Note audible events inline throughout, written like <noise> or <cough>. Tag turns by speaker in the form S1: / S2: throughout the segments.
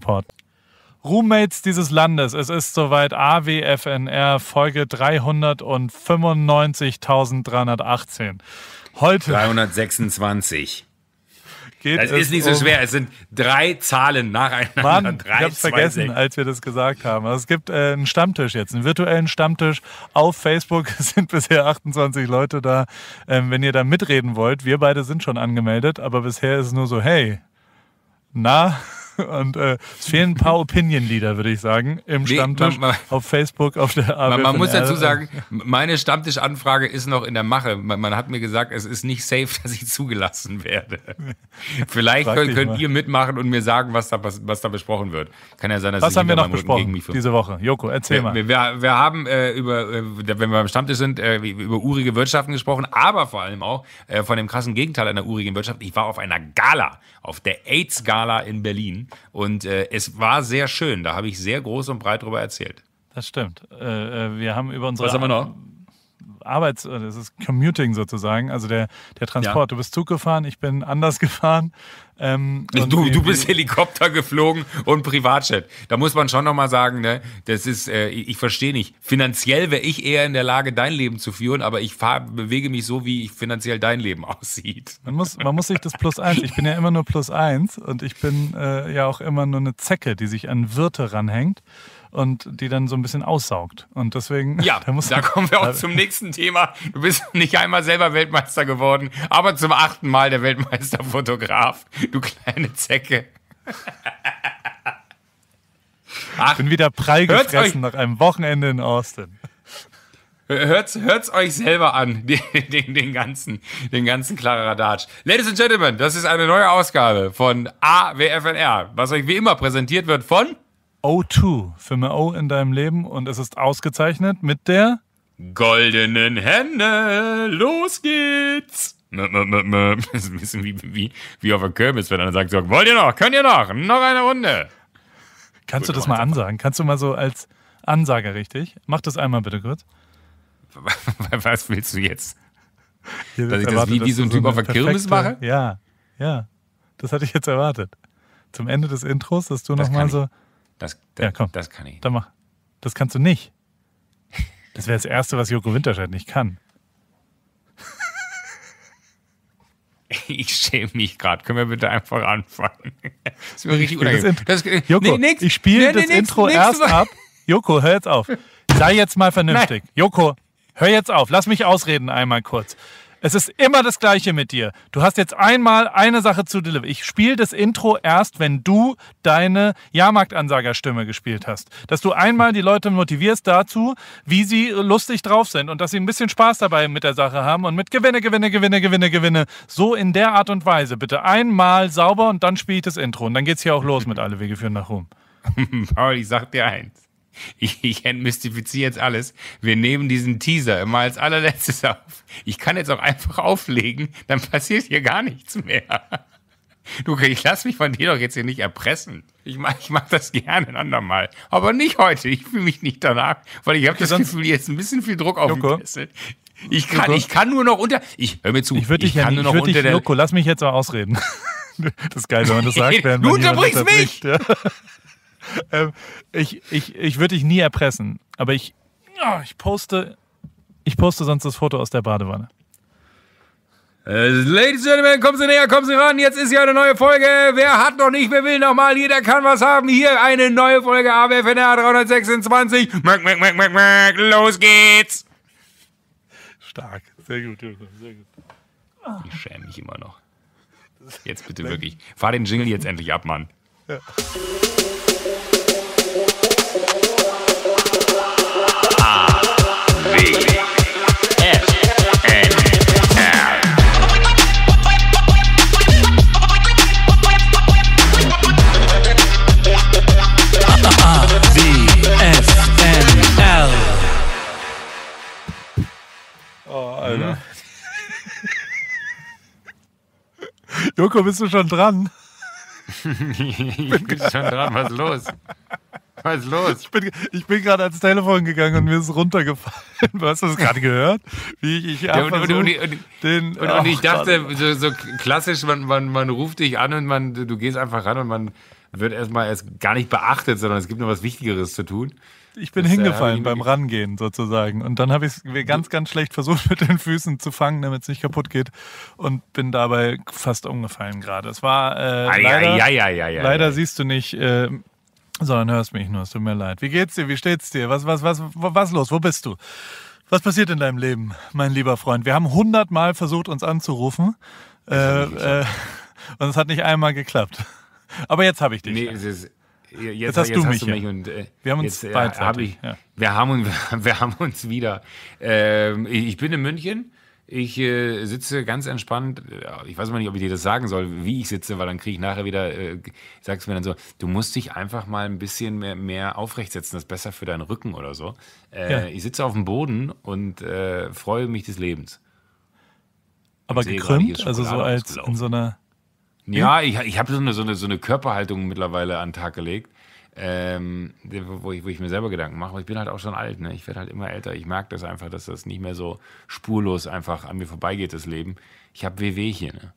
S1: Report. Roommates dieses Landes, es ist soweit AWFNR Folge 395.318. Heute
S2: 326.
S1: geht
S2: Das
S1: es
S2: ist nicht so
S1: um
S2: schwer. Es sind drei Zahlen nacheinander.
S1: Mann,
S2: drei,
S1: ich hab's
S2: zwei,
S1: vergessen,
S2: sechs.
S1: als wir das gesagt haben. Also es gibt äh, einen Stammtisch jetzt, einen virtuellen Stammtisch auf Facebook. <laughs> Es sind bisher 28 Leute da. Ähm, wenn ihr da mitreden wollt, wir beide sind schon angemeldet, aber bisher ist es nur so, hey, na? <laughs> Und äh, es fehlen ein paar Opinion-Leader, würde ich sagen, im
S2: Nee,
S1: Stammtisch
S2: man- man-
S1: auf Facebook, auf der
S2: Man, man
S1: AWFNR.
S2: muss dazu sagen, meine Stammtischanfrage ist noch in der Mache. Man, man hat mir gesagt, es ist nicht safe, <laughs> dass ich zugelassen werde. <laughs> Vielleicht könnt, könnt
S1: mal.
S2: ihr mitmachen und mir sagen, was da, was, was da besprochen wird. Kann ja sein, dass
S1: Was
S2: ich
S1: haben wir noch besprochen
S2: gegen mich
S1: diese Woche? Joko, erzähl mal.
S2: wir, wir, wir haben äh, über, äh, wenn wir beim Stammtisch sind, äh, über urige Wirtschaften gesprochen, aber vor allem auch äh, von dem krassen Gegenteil einer urigen Wirtschaft. Ich war auf einer Gala, auf der AIDS-Gala in Berlin und äh, es war sehr schön. Da habe ich sehr groß und breit drüber erzählt.
S1: Das stimmt. Äh, äh, wir haben über unsere
S2: Was haben wir noch?
S1: Arbeits-, äh, das ist Commuting sozusagen, also der, der Transport. Du bist Zug gefahren, ich bin anders <laughs> gefahren. Ähm,
S2: Du, du bist Helikopter geflogen und Privatjet. Da muss man schon nochmal sagen, ne, das ist, äh, ich, verstehe nicht. Finanziell wäre ich eher in der Lage, dein Leben zu führen, aber ich fahr, bewege mich so, wie ich finanziell dein Leben <laughs> aussieht.
S1: Man muss, man muss sich das Plus eins, ich bin ja immer nur Plus eins und ich bin äh, ja auch immer nur eine Zecke, die sich an Wirte ranhängt und die dann so ein bisschen aussaugt. Und deswegen,
S2: Ja, <laughs>
S1: da, muss
S2: da kommen wir auch zum nächsten Thema. Du bist <laughs> nicht einmal selber Weltmeister geworden, aber zum achten Mal der Weltmeisterfotograf. Du kleine Zecke. <laughs>
S1: Ich bin wieder prall gefressen nach einem Wochenende in Austin.
S2: Hört's, hört's euch selber an, den, den, den ganzen, den ganzen Kladderadatsch. Ladies and Gentlemen, das ist eine neue Ausgabe von AWFNR, was euch wie immer präsentiert wird von
S1: O2 für mehr O in deinem Leben und es ist ausgezeichnet mit der
S2: goldenen Hände. Los geht's! Mö, mö, mö, mö. <laughs> Das ist ein bisschen wie, wie, wie auf der Kirmes, wenn einer sagt, so, wollt ihr noch? Könnt ihr noch? Noch eine Runde.
S1: Kannst du
S2: Gut,
S1: das mal
S2: du
S1: ansagen? Kannst du mal so als Ansager richtig? Mach das einmal bitte kurz. <laughs>
S2: Was willst du jetzt? Dass
S1: ist
S2: ich das
S1: erwartet,
S2: wie- wie so
S1: du
S2: ein Typ auf
S1: eine
S2: der Kirmes mache?
S1: Ja, ja. Das hatte ich jetzt erwartet. Zum Ende des Intros, dass du nochmal
S2: kann ich. Das, das,
S1: Ja, komm.
S2: das kann ich.
S1: Dann mach. Das kannst du nicht. Das wäre das Erste, was Joko Winterscheid nicht kann.
S2: Ich schäme mich gerade. Können wir bitte einfach anfangen? Das ist mir richtig
S1: das
S2: unangenehm. Das, äh,
S1: Joko,
S2: nee,
S1: ich spiele
S2: Nee, nee,
S1: das
S2: nix,
S1: Intro
S2: nix,
S1: erst
S2: nix.
S1: ab. Joko, hör jetzt auf. Sei jetzt mal vernünftig. Joko, hör jetzt auf. Lass mich ausreden einmal kurz. Es ist immer das Gleiche mit dir. Du hast jetzt einmal eine Sache zu deliveren. Ich spiele das Intro erst, wenn du deine Jahrmarktansagerstimme gespielt hast. Dass du einmal die Leute motivierst dazu, wie sie lustig drauf sind und dass sie ein bisschen Spaß dabei mit der Sache haben und mit Gewinne, Gewinne, Gewinne, Gewinne, Gewinne. So in der Art und Weise. Bitte einmal sauber und dann spiele ich das Intro. Und dann geht's hier auch los mit Alle Wege führen nach Rom. <laughs>
S2: Paul, ich sag dir eins. Ich, <laughs> ich entmystifiziere jetzt alles. Wir nehmen diesen Teaser immer als allerletztes auf. Ich kann jetzt auch einfach auflegen, dann passiert hier gar nichts mehr. <laughs> Du, ich lass mich von dir doch jetzt hier nicht erpressen. Ich mach, ich mach das gerne ein andermal. Aber nicht heute. Ich fühle mich nicht danach, weil ich habe das
S1: sonst-
S2: Gefühl, jetzt ein bisschen viel Druck auf Kessel. Ich kann,
S1: Joko?
S2: ich kann nur noch unter. Ich hör mir zu.
S1: Ich würde dich ja
S2: kann
S1: nicht,
S2: nur
S1: ich
S2: noch
S1: würd dich,
S2: unter der.
S1: Joko, lass mich jetzt mal ausreden. <laughs> Das ist geil, wenn man das sagt,
S2: Du unterbrichst mich!
S1: Ja. <laughs> ähm, ich ich, ich würde dich nie erpressen, aber ich, ja, ich poste, ich poste sonst das Foto aus der Badewanne.
S2: Äh, Ladies and Gentlemen, kommen Sie näher, kommen Sie ran. Jetzt ist hier eine neue Folge. Wer hat noch nicht, wer will noch mal? Jeder kann was haben. Hier eine neue Folge AWFNR 326. Mack, mack, mack, mack, mack. Los geht's.
S1: Stark, sehr gut, sehr gut.
S2: Ich schäme mich immer noch. Jetzt bitte wirklich. Fahr den Jingle jetzt endlich ab, Mann.
S3: WFNL.
S1: Joko, bist du schon dran? <laughs>
S2: ich bin schon dran. Was ist los? Was ist los?
S1: Ich bin, ich bin gerade ans Telefon gegangen und mir ist runtergefallen. <laughs> Hast du das gerade gehört? Wie ich, ich
S2: Ja, und, und, und, und,
S1: den,
S2: Und, und ich
S1: Ach,
S2: dachte, so, so klassisch, man, man, man ruft dich an und man, du gehst einfach ran und man, wird erstmal erst gar nicht beachtet, sondern es gibt noch was Wichtigeres zu tun.
S1: Ich bin
S2: Das, äh,
S1: hingefallen beim Rangehen sozusagen. Und dann habe ich es ganz, ganz schlecht versucht, <laughs> mit den Füßen zu fangen, damit es nicht kaputt geht. Und bin dabei fast umgefallen gerade. Es war äh,
S2: Ei,
S1: leider,
S2: ei, ei, ei, ei, ei,
S1: leider
S2: ei.
S1: siehst du nicht, äh, sondern hörst mich nur. Es tut mir leid. Wie geht's dir? Wie steht's dir? Was, was, was, was los? Wo bist du? Was passiert in deinem Leben, mein lieber Freund? Wir haben hundertmal versucht, uns anzurufen. Äh, äh, und es hat nicht einmal geklappt. Aber jetzt habe ich dich.
S2: Nee, es ist, jetzt,
S1: Jetzt hast du mich, ja.
S2: und äh,
S1: Wir haben uns
S2: jetzt, äh, hab ich,
S1: ja.
S2: wir, haben, uns- <laughs> wir haben uns wieder. Ähm, ich bin in München. Ich äh, sitze ganz entspannt. Ja, Ich weiß mal nicht, ob ich dir das sagen soll, wie ich sitze, weil dann kriege ich nachher wieder, äh, sagst mir dann so, du musst dich einfach mal ein bisschen mehr, mehr aufrecht setzen, das ist besser für deinen Rücken oder so. Äh,
S1: Ja.
S2: Ich sitze auf dem Boden und äh, freue mich des Lebens.
S1: Aber gekrümmt, also so als in so einer.
S2: Ja, ich, ich habe so eine, so, eine, so eine Körperhaltung mittlerweile an den Tag gelegt, ähm, wo, ich, wo ich mir selber Gedanken mache. Aber ich bin halt auch schon alt, ne? Ich werde halt immer älter. Ich merke das einfach, dass das nicht mehr so spurlos einfach an mir vorbeigeht, das Leben. Ich habe Wehwehchen, ne?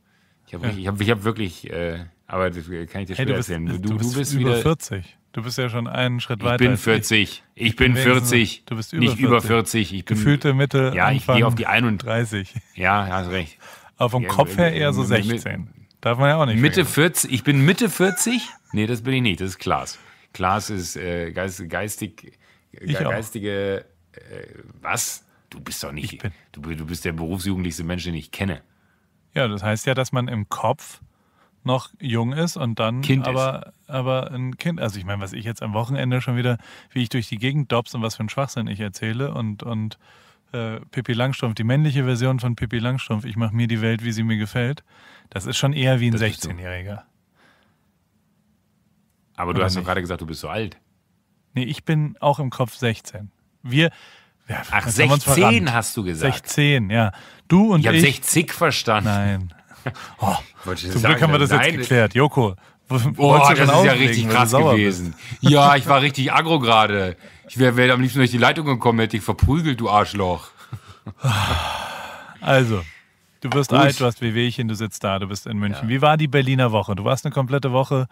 S2: Ich habe ich hab, ich hab wirklich, äh, aber das kann ich dir
S1: Hey,
S2: später
S1: du bist,
S2: erzählen.
S1: du, bist, über
S2: wieder.
S1: 40. Du bist ja schon einen Schritt
S2: Ich
S1: weiter.
S2: bin
S1: als
S2: 40. Ich bin
S1: bin wenigstens-
S2: 40.
S1: du bist über
S2: nicht über
S1: 40.
S2: 40. Ich bin,
S1: Gefühlte Mitte.
S2: Ja, ich
S1: Anfang
S2: gehe auf die 31.
S1: 30.
S2: Ja, hast recht.
S1: Aber vom
S2: Ja,
S1: Kopf her eher so
S2: mit- mit-
S1: 16. Darf man ja auch nicht
S2: Mitte
S1: vergessen.
S2: 40, ich bin Mitte 40? Nee, das bin ich nicht, das ist Klaas. Klaas ist äh, geist, geistig, ge
S1: auch.
S2: geistige, äh, was? Du bist doch nicht. Du, du bist der berufsjugendlichste Mensch, den ich kenne.
S1: Ja, das heißt ja, dass man im Kopf noch jung ist und dann
S2: Kind
S1: aber, aber ein Kind. Also ich meine, was ich jetzt am Wochenende schon wieder, wie ich durch die Gegend dobs und was für ein Schwachsinn ich erzähle und, und äh, Pippi Langstrumpf, die männliche Version von Pippi Langstrumpf, ich mache mir die Welt, wie sie mir gefällt, das ist schon eher wie ein
S2: Das bist du.
S1: 16-Jähriger.
S2: Aber du
S1: Oder
S2: hast doch
S1: nicht?
S2: gerade gesagt, du bist so alt.
S1: Nee, ich bin auch im Kopf 16. Wir. Ja,
S2: Ach,
S1: jetzt haben wir uns
S2: 16
S1: verrannt.
S2: hast du gesagt.
S1: 16, ja. Du und
S2: Ich habe
S1: ich.
S2: 60 verstanden.
S1: Nein. <laughs> Oh, zum
S2: sagen,
S1: Glück haben wir das jetzt
S2: nein.
S1: geklärt. Joko, du
S2: das ist ja richtig krass gewesen. Ja, ich war richtig aggro gerade. Ich wäre wär am liebsten durch die Leitung gekommen, hätte ich verprügelt, du Arschloch.
S1: Also, du wirst
S2: Gut.
S1: alt, du hast Wehwehchen, du sitzt da, du bist in München. Wie war die Berliner Woche? Du warst eine komplette Woche.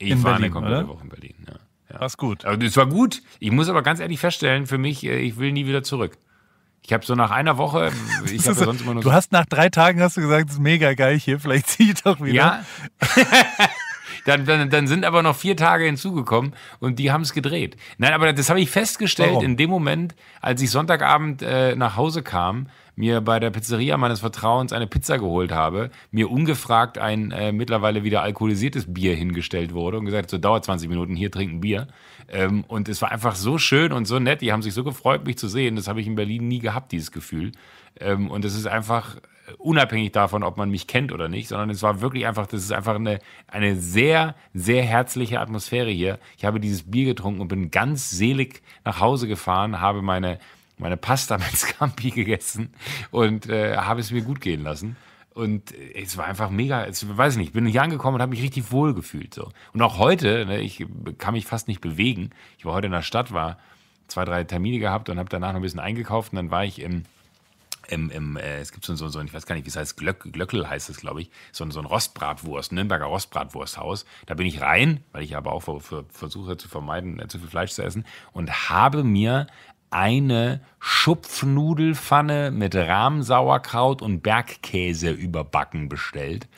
S2: Ich
S1: In
S2: war
S1: Berlin,
S2: eine komplette? Woche in Berlin. Ja. Ja.
S1: War's gut.
S2: Also es war gut. Ich muss aber ganz ehrlich feststellen, für mich, äh, ich will nie wieder zurück. Ich habe so nach einer Woche, <laughs> ich habe ja sonst immer nur
S1: du hast nach drei Tagen hast du gesagt, es ist mega geil hier, vielleicht zieh ich doch wieder.
S2: ja. <laughs> dann, dann, dann sind aber noch vier Tage hinzugekommen und die haben es gedreht. Nein, aber das habe ich festgestellt
S1: Warum?
S2: in dem Moment, als ich Sonntagabend äh, nach Hause kam, mir bei der Pizzeria meines Vertrauens eine Pizza geholt habe, mir ungefragt ein äh, mittlerweile wieder alkoholisiertes Bier hingestellt wurde und gesagt, so dauert 20 Minuten, hier trinken Bier. Ähm, und es war einfach so schön und so nett. Die haben sich so gefreut, mich zu sehen. Das habe ich in Berlin nie gehabt, dieses Gefühl. Ähm, und es ist einfach unabhängig davon, ob man mich kennt oder nicht, sondern es war wirklich einfach, das ist einfach eine, eine sehr, sehr herzliche Atmosphäre hier. Ich habe dieses Bier getrunken und bin ganz selig nach Hause gefahren, habe meine, meine Pasta mit <laughs> Scampi gegessen und äh, habe es mir gut gehen lassen. Und es war einfach mega, es, weiß ich nicht, bin hier angekommen und habe mich richtig wohl gefühlt. So. Und auch heute, ne, ich kann mich fast nicht bewegen. Ich war heute in der Stadt, war zwei, drei Termine gehabt und habe danach noch ein bisschen eingekauft und dann war ich im, im, im äh, es gibt so, so, so, ich weiß gar nicht, wie es heißt, Glöck, Glöckel heißt es, glaube ich, so, ein- so ein Rostbratwurst, Nürnberger Rostbratwursthaus. Da bin ich rein, weil ich aber auch ver- ver- versuche zu vermeiden, äh, zu viel Fleisch zu essen und habe mir eine Schupfnudelfanne mit Rahmsauerkraut und Bergkäse überbacken bestellt.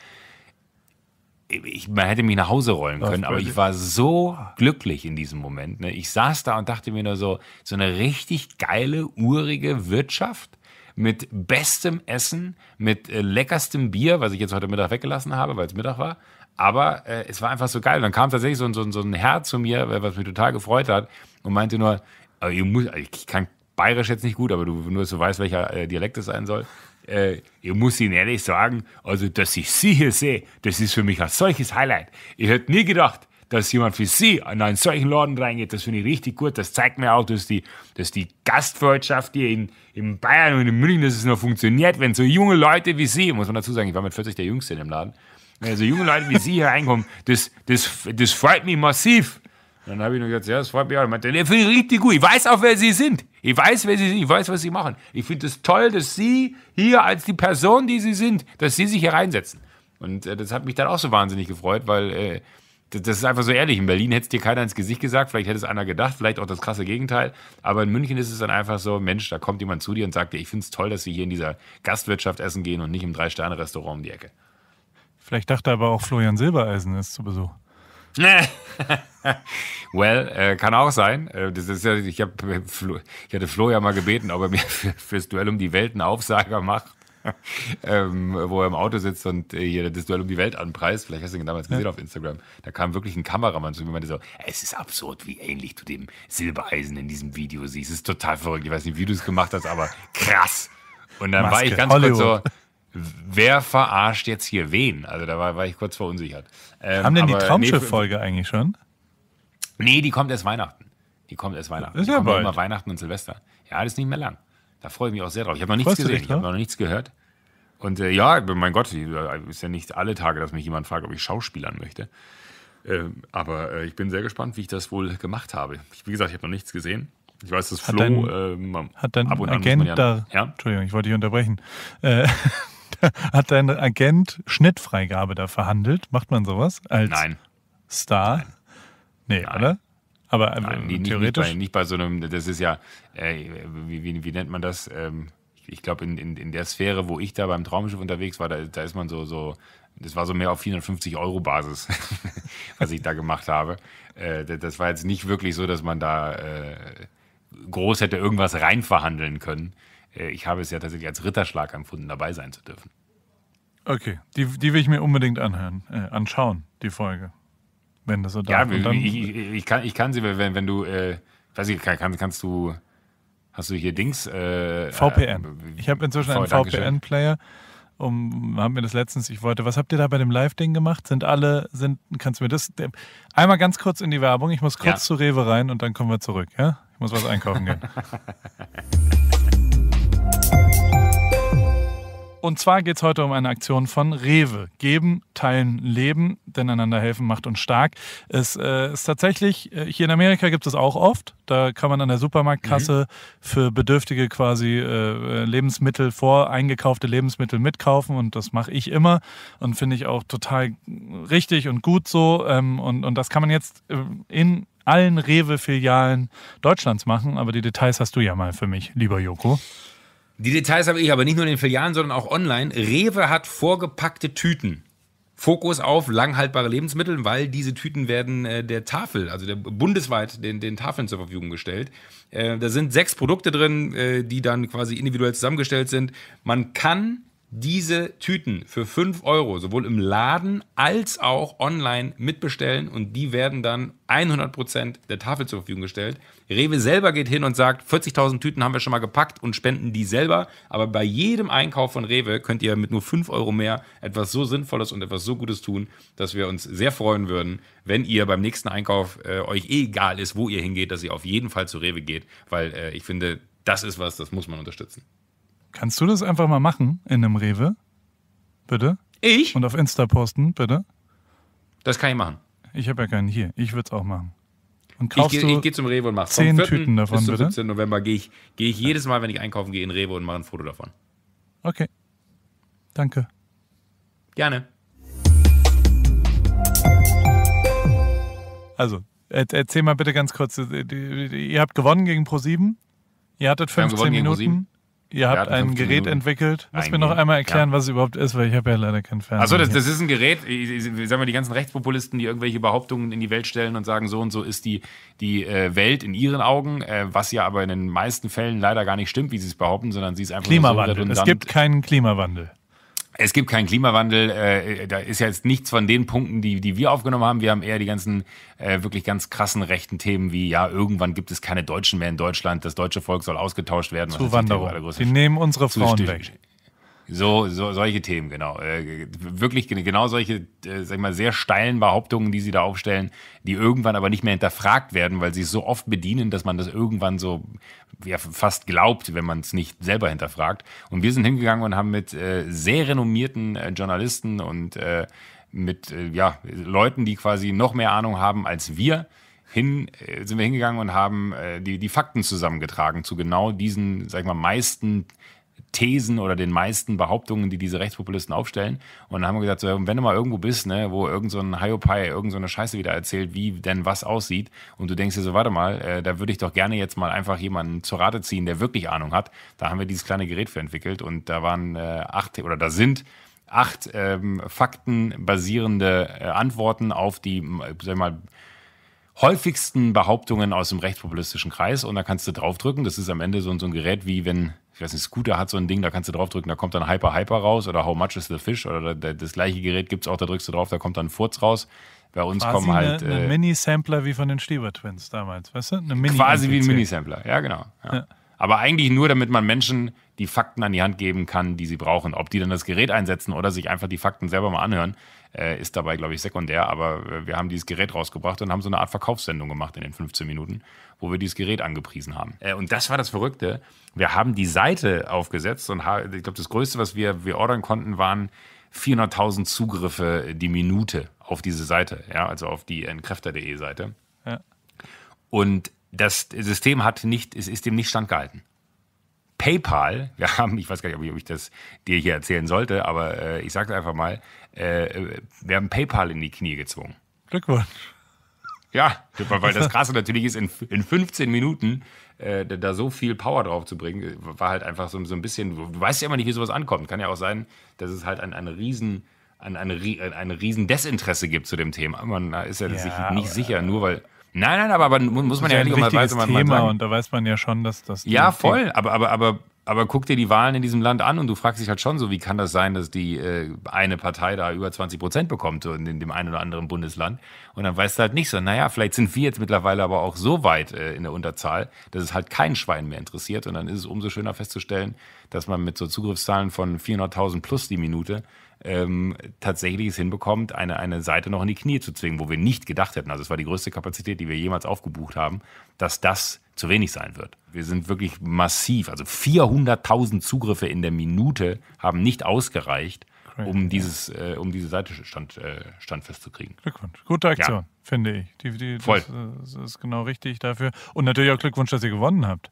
S2: Ich, man hätte mich nach Hause rollen können, aber ich war so glücklich in diesem Moment. Ne? Ich saß da und dachte mir nur so, so eine richtig geile, urige Wirtschaft mit bestem Essen, mit äh, leckerstem Bier, was ich jetzt heute Mittag weggelassen habe, weil es Mittag war. Aber äh, es war einfach so geil. Und dann kam tatsächlich so, ein- so, so ein Herr zu mir, äh, was mich total gefreut hat und meinte nur, ihr muss, ich kann bayerisch jetzt nicht gut, aber du nur, dass du weißt, welcher äh, Dialekt es sein soll. Äh, ich muss Ihnen ehrlich sagen, also, dass ich Sie hier sehe, das ist für mich ein solches Highlight. Ich hätte nie gedacht, dass jemand für Sie in einen solchen Laden reingeht. Das finde ich richtig gut. Das zeigt mir auch, dass die, dass die Gastfreundschaft hier in, in Bayern und in München, dass es noch funktioniert, wenn so junge Leute wie Sie, muss man dazu sagen, ich war mit 40 der Jüngste in dem Laden, wenn so junge Leute wie Sie hier reinkommen, das, das, das freut mich massiv. Dann habe ich nur gesagt, ja, das freut mich auch. Meinte, der finde ich richtig gut. Ich weiß auch, wer Sie sind. Ich weiß, wer Sie sind. Ich weiß, was Sie machen. Ich finde es das toll, dass Sie hier als die Person, die Sie sind, dass Sie sich hier reinsetzen. Und äh, das hat mich dann auch so wahnsinnig gefreut, weil äh, das ist einfach so ehrlich. In Berlin hätte es dir keiner ins Gesicht gesagt, vielleicht hätte es einer gedacht, vielleicht auch das krasse Gegenteil. Aber in München ist es dann einfach so, Mensch, da kommt jemand zu dir und sagt dir, ich finde es toll, dass wir hier in dieser Gastwirtschaft essen gehen und nicht im Drei-Sterne-Restaurant um die Ecke.
S1: Vielleicht dachte aber auch Florian Silbereisen ist zu Besuch. <laughs>
S2: well, äh, kann auch sein. Äh, das ist ja, ich, hab, äh, ich hatte Flo ja mal gebeten, ob er mir <laughs> für, fürs Duell um die Welt einen Aufsager macht. <laughs> ähm, wo er im Auto sitzt und äh, hier das Duell um die Welt anpreist. Vielleicht hast du ihn damals gesehen ja. auf Instagram. Da kam wirklich ein Kameramann zu mir und meinte so: Es ist absurd, wie ähnlich du dem Silbereisen in diesem Video siehst. Es ist total verrückt. Ich weiß nicht, wie du es gemacht hast, aber <laughs> krass. Und dann Maske, war ich ganz Hollywood. kurz so: Wer verarscht jetzt hier wen? Also da war, war ich kurz verunsichert.
S1: Ähm, Haben denn die Traumschiff-Folge nee, eigentlich schon?
S2: Nee, die kommt erst Weihnachten. Die kommt erst Weihnachten.
S1: Ist ja
S2: die
S1: kommt
S2: immer Weihnachten und Silvester. Ja, das ist nicht mehr lang. Da freue ich mich auch sehr drauf. Ich habe noch nichts Freust gesehen, ich habe noch nichts gehört. Und äh, ja, mein Gott, äh, ist ja nicht alle Tage, dass mich jemand fragt, ob ich Schauspielern möchte. Äh, aber äh, ich bin sehr gespannt, wie ich das wohl gemacht habe. Ich, wie gesagt, ich habe noch nichts gesehen. Ich weiß, dass Flo
S1: hat dein, ähm, hat dein Agent ja, da, ja? Entschuldigung, ich wollte dich unterbrechen. Äh, <laughs> hat dein Agent Schnittfreigabe da verhandelt? Macht man sowas als
S2: Nein.
S1: Star?
S2: Nein.
S1: Nee, Nein. oder? Aber
S2: Nein, nicht, theoretisch. Nicht bei, nicht bei, so einem, das ist ja, äh, wie, wie, wie, nennt man das? Ähm, ich glaube, in, in, in der Sphäre, wo ich da beim Traumschiff unterwegs war, da, da ist man so, so, das war so mehr auf 450 Euro Basis, <laughs> was ich da gemacht habe. Äh, das war jetzt nicht wirklich so, dass man da äh, groß hätte irgendwas reinverhandeln können. Äh, ich habe es ja tatsächlich als Ritterschlag empfunden, dabei sein zu dürfen.
S1: Okay, die, die will ich mir unbedingt anhören, äh, anschauen, die Folge wenn das so darf.
S2: Ja, ich, ich, ich, kann, ich kann sie, wenn, wenn du, äh, weiß ich, kann, kannst du, hast du hier Dings? Äh,
S1: VPN. Äh, ich habe inzwischen einen VPN-Player. Um, haben wir das letztens, ich wollte, was habt ihr da bei dem Live-Ding gemacht? Sind alle, sind, kannst du mir das, einmal ganz kurz in die Werbung, ich muss kurz ja. zu Rewe rein und dann kommen wir zurück, ja? Ich muss was einkaufen gehen. <laughs> Und zwar geht es heute um eine Aktion von Rewe. Geben, teilen, leben, denn einander helfen macht uns stark. Es äh, ist tatsächlich, äh, hier in Amerika gibt es auch oft. Da kann man an der Supermarktkasse mhm. für Bedürftige quasi äh, Lebensmittel, voreingekaufte Lebensmittel mitkaufen. Und das mache ich immer und finde ich auch total richtig und gut so. Ähm, und, und das kann man jetzt äh, in allen Rewe-Filialen Deutschlands machen. Aber die Details hast du ja mal für mich, lieber Joko.
S2: Die Details habe ich aber nicht nur in den Filialen, sondern auch online. Rewe hat vorgepackte Tüten. Fokus auf langhaltbare Lebensmittel, weil diese Tüten werden äh, der Tafel, also der, bundesweit den, den Tafeln zur Verfügung gestellt. Äh, da sind sechs Produkte drin, äh, die dann quasi individuell zusammengestellt sind. Man kann diese Tüten für 5 Euro sowohl im Laden als auch online mitbestellen und die werden dann 100% der Tafel zur Verfügung gestellt. Rewe selber geht hin und sagt, 40.000 Tüten haben wir schon mal gepackt und spenden die selber. Aber bei jedem Einkauf von Rewe könnt ihr mit nur 5 Euro mehr etwas so Sinnvolles und etwas so Gutes tun, dass wir uns sehr freuen würden, wenn ihr beim nächsten Einkauf äh, euch eh egal ist, wo ihr hingeht, dass ihr auf jeden Fall zu Rewe geht, weil äh, ich finde, das ist was, das muss man unterstützen.
S1: Kannst du das einfach mal machen in einem Rewe? Bitte?
S2: Ich?
S1: Und auf Insta posten, bitte?
S2: Das kann ich machen.
S1: Ich habe ja keinen hier. Ich würde es auch machen.
S2: Und ich gehe geh zum Rewe und mache
S1: zehn Tüten davon, bis zum bitte.
S2: 17. November gehe ich, geh ich jedes Mal, wenn ich einkaufen gehe, in Rewe und mache ein Foto davon.
S1: Okay. Danke.
S2: Gerne.
S1: Also, erzähl mal bitte ganz kurz. Ihr habt gewonnen gegen Pro7. Ihr hattet 15 Minuten. Ihr habt ein Gerät Minuten. entwickelt. Muss mir noch einmal erklären, ja. was es überhaupt ist, weil ich habe ja leider kein Fernseher.
S2: Achso, das, das, ist ein Gerät, sagen wir, die ganzen Rechtspopulisten, die irgendwelche Behauptungen in die Welt stellen und sagen, so und so ist die, die äh, Welt in ihren Augen, äh, was ja aber in den meisten Fällen leider gar nicht stimmt, wie sie es behaupten, sondern sie ist einfach
S1: Klimawandel. So es gibt keinen Klimawandel.
S2: Es gibt keinen Klimawandel. Äh, da ist ja jetzt nichts von den Punkten, die, die wir aufgenommen haben. Wir haben eher die ganzen äh, wirklich ganz krassen rechten Themen wie, ja, irgendwann gibt es keine Deutschen mehr in Deutschland, das deutsche Volk soll ausgetauscht werden.
S1: Zuwanderung. Sie nehmen unsere Frauen weg.
S2: So, so solche Themen, genau. Äh, wirklich genau solche, äh, sag ich mal, sehr steilen Behauptungen, die sie da aufstellen, die irgendwann aber nicht mehr hinterfragt werden, weil sie es so oft bedienen, dass man das irgendwann so ja, fast glaubt, wenn man es nicht selber hinterfragt. Und wir sind hingegangen und haben mit äh, sehr renommierten äh, Journalisten und äh, mit äh, ja, Leuten, die quasi noch mehr Ahnung haben als wir, hin, äh, sind wir hingegangen und haben äh, die, die Fakten zusammengetragen zu genau diesen, sag ich mal, meisten Thesen oder den meisten Behauptungen, die diese Rechtspopulisten aufstellen. Und dann haben wir gesagt, so, wenn du mal irgendwo bist, ne, wo irgend so ein Hiopai irgend so Scheiße wieder erzählt, wie denn was aussieht, und du denkst dir so, warte mal, äh, da würde ich doch gerne jetzt mal einfach jemanden zur Rate ziehen, der wirklich Ahnung hat. Da haben wir dieses kleine Gerät für entwickelt und da waren äh, acht oder da sind acht ähm, faktenbasierende äh, Antworten auf die, sag mal, häufigsten Behauptungen aus dem rechtspopulistischen Kreis und da kannst du draufdrücken. Das ist am Ende so, so ein Gerät wie wenn, ich weiß nicht, Scooter hat so ein Ding, da kannst du draufdrücken, da kommt dann Hyper Hyper raus oder How much is the fish oder das gleiche Gerät gibt es auch, da drückst du drauf, da kommt dann Furz raus. Bei uns
S1: quasi
S2: kommen halt.
S1: Eine
S2: äh,
S1: Mini-Sampler wie von den Stieber Twins damals, weißt du? Eine Mini
S2: quasi wie ein. Minisampler, ja genau. Ja.
S1: Ja.
S2: Aber eigentlich nur, damit man Menschen die Fakten an die Hand geben kann, die sie brauchen. Ob die dann das Gerät einsetzen oder sich einfach die Fakten selber mal anhören, äh, ist dabei, glaube ich, sekundär. Aber äh, wir haben dieses Gerät rausgebracht und haben so eine Art Verkaufssendung gemacht in den 15 Minuten, wo wir dieses Gerät angepriesen haben. Äh, und das war das Verrückte. Wir haben die Seite aufgesetzt und ich glaube, das Größte, was wir, wir ordern konnten, waren 400.000 Zugriffe die Minute auf diese Seite, ja, also auf die entkräfter.de Seite.
S1: Ja.
S2: Und das System hat nicht, es ist dem nicht standgehalten. PayPal, wir haben, ich weiß gar nicht, ob ich, ob ich das dir hier erzählen sollte, aber äh, ich sage einfach mal, äh, wir haben PayPal in die Knie gezwungen.
S1: Glückwunsch.
S2: Ja, weil das <laughs> Krasse natürlich ist, in, in 15 Minuten äh, da so viel Power drauf zu bringen, war halt einfach so, so ein bisschen, du weißt ja immer nicht, wie sowas ankommt. Kann ja auch sein, dass es halt ein, ein riesen, ein, eine, rie- ein riesen Desinteresse gibt zu dem Thema. Man ist ja,
S1: Ja,
S2: sich nicht sicher, nur weil. Nein, nein, aber, aber muss man ja ehrlicherweise mal, mal
S1: Thema
S2: sagen.
S1: und da weiß man ja schon, dass das.
S2: Ja, voll. Aber, aber, aber, aber guck dir die Wahlen in diesem Land an und du fragst dich halt schon so, wie kann das sein, dass die äh, eine Partei da über 20 Prozent bekommt so in, in dem einen oder anderen Bundesland. Und dann weißt du halt nicht so, naja, vielleicht sind wir jetzt mittlerweile aber auch so weit äh, in der Unterzahl, dass es halt kein Schwein mehr interessiert. Und dann ist es umso schöner festzustellen, dass man mit so Zugriffszahlen von 400.000 plus die Minute ähm, tatsächlich es hinbekommt, eine, eine Seite noch in die Knie zu zwingen, wo wir nicht gedacht hätten, also es war die größte Kapazität, die wir jemals aufgebucht haben, dass das zu wenig sein wird. Wir sind wirklich massiv, also 400.000 Zugriffe in der Minute haben nicht ausgereicht, um, dieses, äh, um diese Seite stand, äh, standfest zu kriegen.
S1: Glückwunsch. Gute Aktion, finde ich. Die, die,
S2: Voll.
S1: Das, äh, das ist genau richtig dafür. Und natürlich auch Glückwunsch, dass ihr gewonnen habt.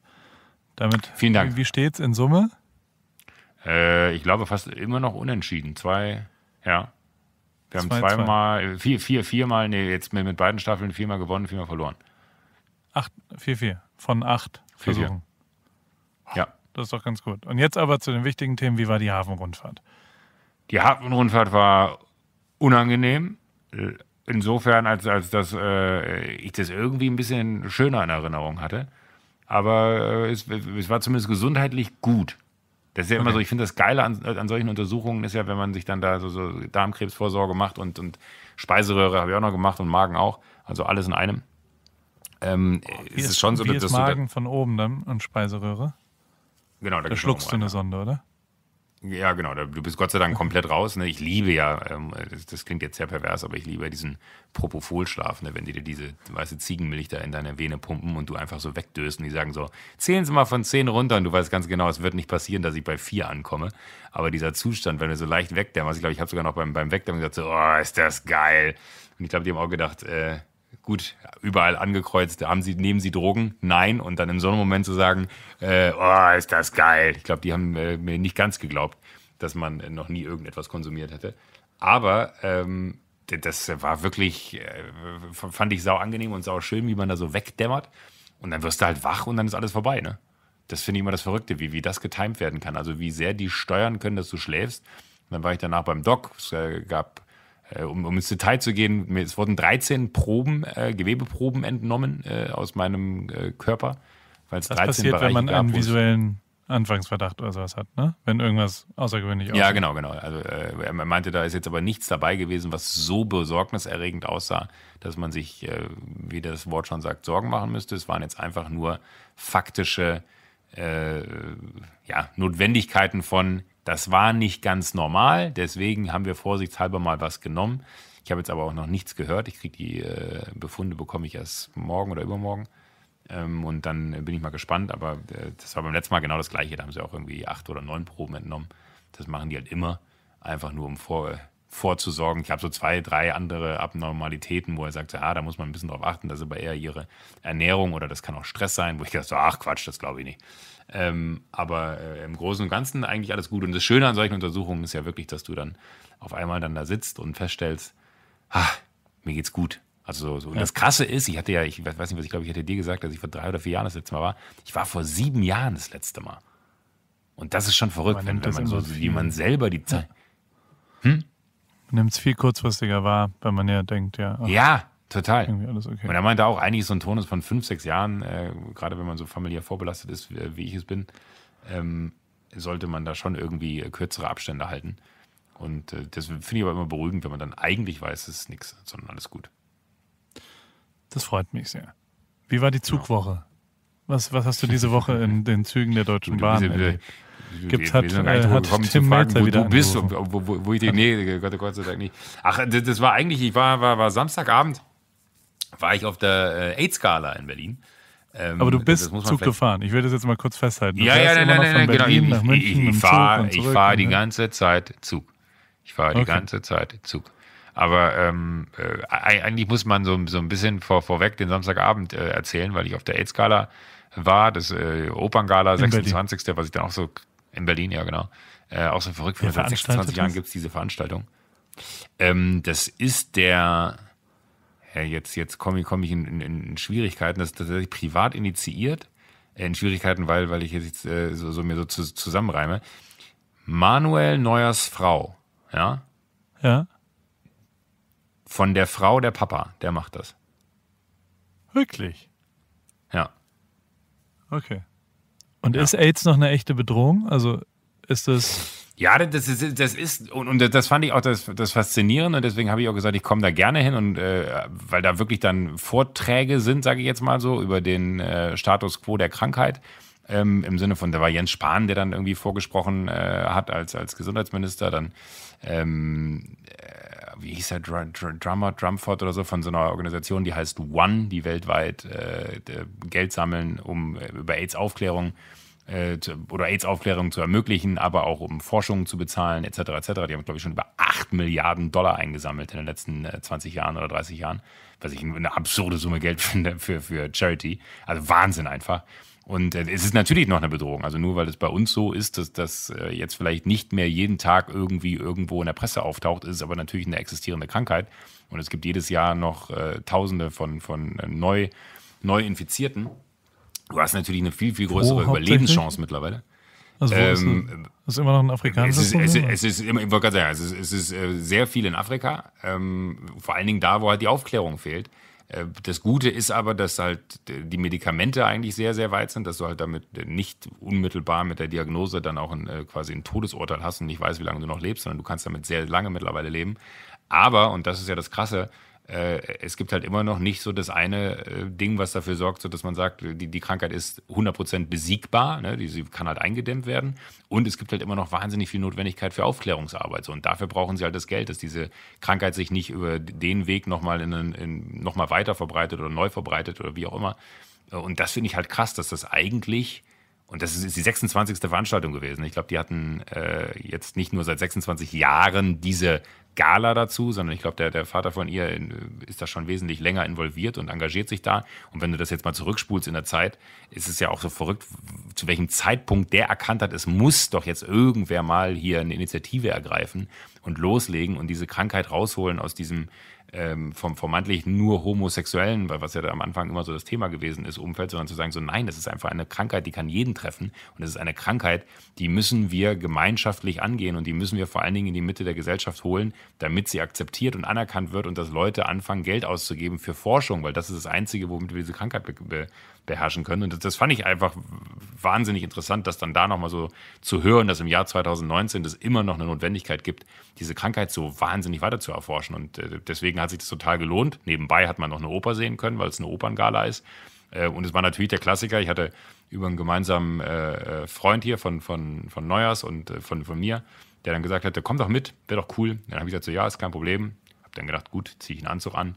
S1: Damit,
S2: Vielen Dank.
S1: Wie, wie steht's in Summe?
S2: Äh, ich glaube fast immer noch unentschieden. Zwei, ja. Wir haben
S1: Zwei, zwei.
S2: zweimal, vier, vier, viermal, nee, jetzt mit, mit beiden Staffeln viermal gewonnen, viermal verloren.
S1: 4-4 von 8
S2: 4-4.
S1: Versuchen.
S2: Ja.
S1: Das ist doch ganz gut. Und jetzt aber zu den wichtigen Themen. Wie war die Hafenrundfahrt?
S2: Die Hafenrundfahrt war unangenehm. Äh, Insofern, als, als dass äh, ich das irgendwie ein bisschen schöner in Erinnerung hatte. Aber äh, es, es war zumindest gesundheitlich gut. Das ist ja immer
S1: Okay.
S2: so, ich finde das Geile an, an solchen Untersuchungen ist ja, wenn man sich dann da so, so Darmkrebsvorsorge macht und, und Speiseröhre habe ich auch noch gemacht und Magen auch. Also alles in einem. Ähm,
S1: Wie
S2: ist es schon so,
S1: wie
S2: dass
S1: ist
S2: du da-
S1: Magen von oben dann und Speiseröhre?
S2: genau, da
S1: Da schluckst du eine Sonde, oder?
S2: Ja, genau. Du bist Gott sei Dank komplett raus. Ne? Ich liebe ja, ähm, das, das klingt jetzt sehr pervers, aber ich liebe ja diesen Propofol-Schlaf, ne? wenn die dir diese weiße Ziegenmilch da in deine Vene pumpen und du einfach so wegdöst und die sagen so, zählen Sie mal von 10 runter und du weißt ganz genau, es wird nicht passieren, dass ich bei 4 ankomme. Aber dieser Zustand, wenn du so leicht wegdämmerst, ich glaube, ich habe sogar noch beim, beim Wegdämmern gesagt so, oh, ist das geil. Und ich glaube, die haben auch gedacht, äh, gut, überall angekreuzt, haben sie, nehmen sie Drogen? Nein. Und dann in so einem Moment zu sagen, äh, oh, ist das geil. Ich glaube, die haben äh, mir nicht ganz geglaubt, dass man äh, noch nie irgendetwas konsumiert hätte. Aber ähm, das war wirklich, äh, fand ich sau angenehm und sau schön, wie man da so wegdämmert. Und dann wirst du halt wach und dann ist alles vorbei, ne? Das finde ich immer das Verrückte, wie, wie das getimt werden kann. Also wie sehr die steuern können, dass du schläfst. Und dann war ich danach beim Doc. Es äh, gab um, um ins Detail zu gehen, es wurden 13 Proben, äh, Gewebeproben entnommen äh, aus meinem äh, Körper. Weil es
S1: Was
S2: 13
S1: passiert,
S2: Bereiche
S1: wenn man
S2: gab,
S1: einen visuellen Anfangsverdacht oder sowas hat, ne? Wenn irgendwas außergewöhnlich
S2: Ja,
S1: aussieht.
S2: genau, genau. Also äh, er meinte, da ist jetzt aber nichts dabei gewesen, was so besorgniserregend aussah, dass man sich, äh, wie das Wort schon sagt, Sorgen machen müsste. Es waren jetzt einfach nur faktische äh, ja, Notwendigkeiten von, das war nicht ganz normal, deswegen haben wir vorsichtshalber mal was genommen. Ich habe jetzt aber auch noch nichts gehört. Ich kriege die äh, Befunde, bekomme ich erst morgen oder übermorgen. Ähm, und dann bin ich mal gespannt. Aber äh, das war beim letzten Mal genau das Gleiche. Da haben sie auch irgendwie acht oder neun Proben entnommen. Das machen die halt immer, einfach nur um vor, vorzusorgen. Ich habe so zwei, drei andere Abnormalitäten, wo er sagt, ah, da muss man ein bisschen drauf achten, das ist aber eher ihre Ernährung oder das kann auch Stress sein, wo ich dachte, ach Quatsch, das glaube ich nicht. Ähm, aber äh, im Großen und Ganzen eigentlich alles gut. Und das Schöne an solchen Untersuchungen ist ja wirklich, dass du dann auf einmal dann da sitzt und feststellst, ah, mir geht's gut. Also so. Und ja. das Krasse ist, ich hatte ja, ich weiß nicht, was ich glaube, ich hätte dir gesagt, dass ich vor drei oder vier Jahren das letzte Mal war. Ich war vor sieben Jahren das letzte Mal. Und das ist schon verrückt, wenn, wenn man so, wie man selber die Zeit.
S1: Hm? Man nimmt es viel kurzfristiger wahr, wenn man ja denkt, ja.
S2: Ach, ja, total. Okay. Und er meinte auch, eigentlich so ein Tonus von fünf, sechs Jahren, äh, gerade wenn man so familiär vorbelastet ist, wie ich es bin, ähm, sollte man da schon irgendwie kürzere Abstände halten. Und äh, das finde ich aber immer beruhigend, wenn man dann eigentlich weiß, es ist nichts, sondern alles gut.
S1: Das freut mich sehr. Wie war die Zugwoche? Was, was hast du diese Woche in <laughs> den Zügen der Deutschen Bahn erlebt? Gibt's, hat, äh, hat Tim
S2: zu fragen, wo du bist wo, wo, wo ich dich, nee, Gott, Gott sei Dank nicht. Ach, das, das war eigentlich, ich war, war, war Samstagabend, war ich auf der äh, AIDS-Skala in Berlin.
S1: Ähm, Aber du bist Zug gefahren. Ich will das jetzt mal kurz festhalten. Du
S2: ja, ja, nein, nein, nein, genau. Ich, ich, ich fahre fahr die ganze Zeit Zug. Ich fahre die ganze Zeit Zug. Aber ähm, äh, eigentlich muss man so, so ein bisschen vor, vorweg den Samstagabend äh, erzählen, weil ich auf der AIDS-Skala war, das äh, Operngala 26. Berlin. was ich dann auch so in Berlin, ja, genau. Äh, auch so verrückt finde. Seit 26 Jahren gibt es diese Veranstaltung. Ähm, das ist der, ja, jetzt, jetzt komme ich, komm ich in, in, in, Schwierigkeiten. Das ist tatsächlich privat initiiert. Äh, in Schwierigkeiten, weil, weil ich jetzt äh, so, so mir so zu, zusammenreime. Manuel Neuers Frau, ja?
S1: Ja.
S2: Von der Frau der Papa, der macht das.
S1: Wirklich?
S2: Ja.
S1: Okay. Und ja. ist AIDS noch eine echte Bedrohung? Also ist das.
S2: Ja, das ist, das ist und, und das fand ich auch das, das Faszinierende. Deswegen habe ich auch gesagt, ich komme da gerne hin und äh, weil da wirklich dann Vorträge sind, sage ich jetzt mal so, über den äh, Status quo der Krankheit. Ähm, Im Sinne von, da war Jens Spahn, der dann irgendwie vorgesprochen äh, hat als, als Gesundheitsminister, dann ähm, äh, wie hieß er, Dr Dr Drummer, Drumford oder so, von so einer Organisation, die heißt One, die weltweit äh, Geld sammeln, um äh, über AIDS-Aufklärung äh, oder AIDS-Aufklärung zu ermöglichen, aber auch um Forschung zu bezahlen, etc. etc. Die haben, glaube ich, schon über 8 Milliarden Dollar eingesammelt in den letzten 20 äh, Jahren oder 30 Jahren, was ich eine absurde Summe Geld finde für, für Charity. Also Wahnsinn einfach. Und äh, es ist natürlich noch eine Bedrohung. Also nur weil es bei uns so ist, dass das äh, jetzt vielleicht nicht mehr jeden Tag irgendwie irgendwo in der Presse auftaucht, ist es aber natürlich eine existierende Krankheit. Und es gibt jedes Jahr noch äh, Tausende von, von äh, neu, neu. Du hast natürlich eine viel, viel größere Überlebenschance mittlerweile.
S1: Also ähm, ist, ist immer noch ein afrikanisches
S2: es ist, es, ist, es ist immer, ich wollte gerade sagen, es ist, es äh, sehr viel in Afrika, ähm, vor allen Dingen da, wo halt die Aufklärung fehlt. Äh, das Gute ist aber, dass halt die Medikamente eigentlich sehr, sehr weit sind, dass du halt damit nicht unmittelbar mit der Diagnose dann auch ein, äh, quasi ein Todesurteil hast und nicht weißt, wie lange du noch lebst, sondern du kannst damit sehr lange mittlerweile leben. Aber, und das ist ja das Krasse, äh, es gibt halt immer noch nicht so das eine äh, Ding, was dafür sorgt, so dass man sagt, die, die Krankheit ist 100% besiegbar, ne? die, sie kann halt eingedämmt werden. Und es gibt halt immer noch wahnsinnig viel Notwendigkeit für Aufklärungsarbeit. So. Und dafür brauchen sie halt das Geld, dass diese Krankheit sich nicht über den Weg nochmal in, in, noch weiter verbreitet oder neu verbreitet oder wie auch immer. Und das finde ich halt krass, dass das eigentlich und das ist die 26. Veranstaltung gewesen. Ich glaube, die hatten äh, jetzt nicht nur seit 26 Jahren diese Gala dazu, sondern ich glaube, der, der Vater von ihr ist da schon wesentlich länger involviert und engagiert sich da. Und wenn du das jetzt mal zurückspulst in der Zeit, ist es ja auch so verrückt, zu welchem Zeitpunkt der erkannt hat, es muss doch jetzt irgendwer mal hier eine Initiative ergreifen und loslegen und diese Krankheit rausholen aus diesem ähm, vom vermeintlich nur Homosexuellen, weil was ja am Anfang immer so das Thema gewesen ist, Umfeld, sondern zu sagen, so nein, das ist einfach eine Krankheit, die kann jeden treffen. Und es ist eine Krankheit, die müssen wir gemeinschaftlich angehen und die müssen wir vor allen Dingen in die Mitte der Gesellschaft holen, damit sie akzeptiert und anerkannt wird und dass Leute anfangen, Geld auszugeben für Forschung, weil das ist das Einzige, womit wir diese Krankheit be be beherrschen können. Und das, das, fand ich einfach wahnsinnig interessant, dass dann da nochmal so zu hören, dass im Jahr 2019 es immer noch eine Notwendigkeit gibt, diese Krankheit so wahnsinnig weiter zu erforschen. Und äh, deswegen hat sich das total gelohnt. Nebenbei hat man noch eine Oper sehen können, weil es eine Operngala ist. Äh, und es war natürlich der Klassiker. Ich hatte über einen gemeinsamen äh, Freund hier von, von, von Neujahrs und von, von mir, der dann gesagt hat, komm doch mit, wäre doch cool. Dann habe ich gesagt, so ja, ist kein Problem. Habe dann gedacht, gut, ziehe ich einen Anzug an